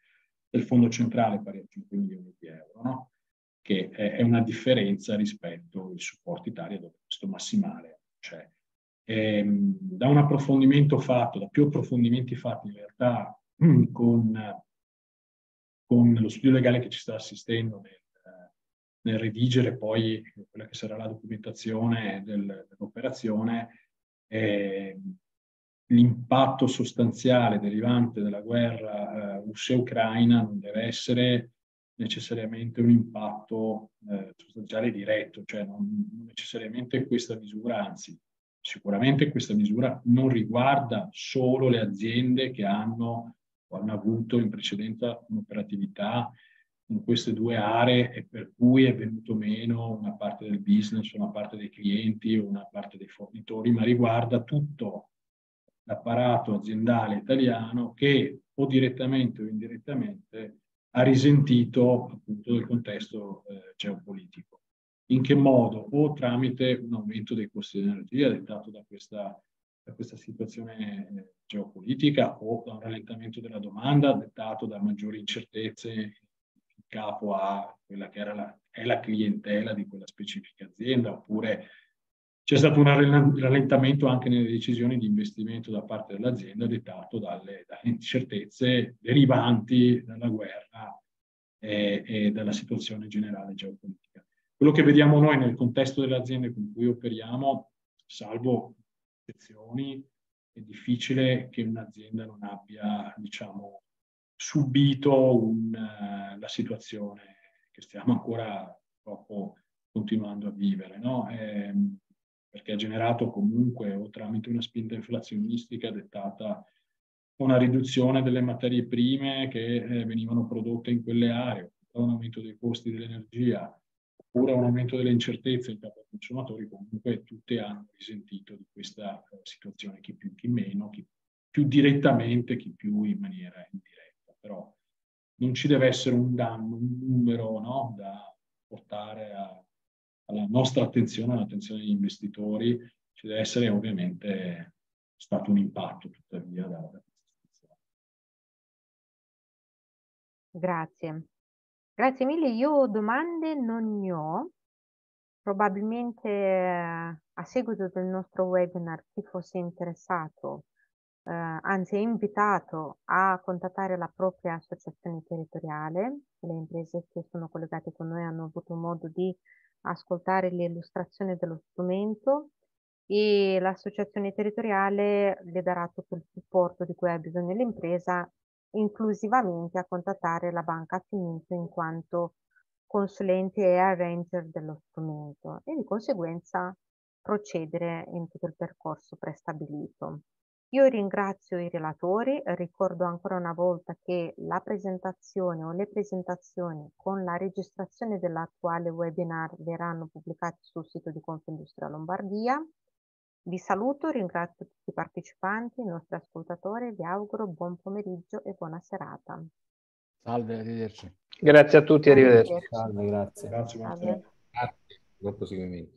del fondo centrale pari a 5 milioni di euro, no? che è una differenza rispetto al supporto Italia dove questo massimale c'è. E, ehm, da un approfondimento fatto, da più approfondimenti fatti in realtà con, con lo studio legale che ci sta assistendo nel nel redigere poi quella che sarà la documentazione del, dell'operazione, eh, l'impatto sostanziale derivante dalla guerra eh, Russia-Ucraina non deve essere necessariamente un impatto eh, sostanziale diretto, cioè non, non necessariamente questa misura, anzi sicuramente questa misura non riguarda solo le aziende che hanno o hanno avuto in precedenza un'operatività in queste due aree e per cui è venuto meno una parte del business, una parte dei clienti una parte dei fornitori, ma riguarda tutto l'apparato aziendale italiano che o direttamente o indirettamente ha risentito appunto del contesto eh, geopolitico. In che modo? O tramite un aumento dei costi di energia dettato da questa, da questa situazione eh, geopolitica o da un rallentamento della domanda dettato da maggiori incertezze capo a quella che era la, la clientela di quella specifica azienda, oppure c'è stato un rallentamento anche nelle decisioni di investimento da parte dell'azienda dettato dalle, dalle incertezze derivanti dalla guerra e, e dalla situazione generale geopolitica. Quello che vediamo noi nel contesto delle aziende con cui operiamo, salvo eccezioni, è difficile che un'azienda non abbia, diciamo, subito un, uh, la situazione che stiamo ancora purtroppo continuando a vivere, no? eh, perché ha generato comunque, o tramite una spinta inflazionistica dettata una riduzione delle materie prime che eh, venivano prodotte in quelle aree, un aumento dei costi dell'energia, oppure un aumento delle incertezze in capo ai consumatori, comunque tutte hanno risentito di questa eh, situazione, chi più, chi meno, chi più direttamente, chi più in maniera indiretta però non ci deve essere un danno, un numero no, da portare a, alla nostra attenzione, all'attenzione degli investitori, ci deve essere ovviamente stato un impatto tuttavia da. Grazie. Grazie mille. Io domande non ne ho. Probabilmente a seguito del nostro webinar chi fosse interessato, eh, anzi è invitato a contattare la propria associazione territoriale. Le imprese che sono collegate con noi hanno avuto modo di ascoltare l'illustrazione dello strumento e l'associazione territoriale le darà tutto il supporto di cui ha bisogno l'impresa, inclusivamente a contattare la banca Finito in quanto consulente e arranger dello strumento e di conseguenza procedere in tutto il percorso prestabilito. Io ringrazio i relatori, ricordo ancora una volta che la presentazione o le presentazioni con la registrazione dell'attuale webinar verranno pubblicate sul sito di Confindustria Lombardia. Vi saluto, ringrazio tutti i partecipanti, i nostri ascoltatori, vi auguro buon pomeriggio e buona serata. Salve, arrivederci. Grazie a tutti, arrivederci. Salve, grazie. Grazie, Salve. Grazie, buon proseguimento.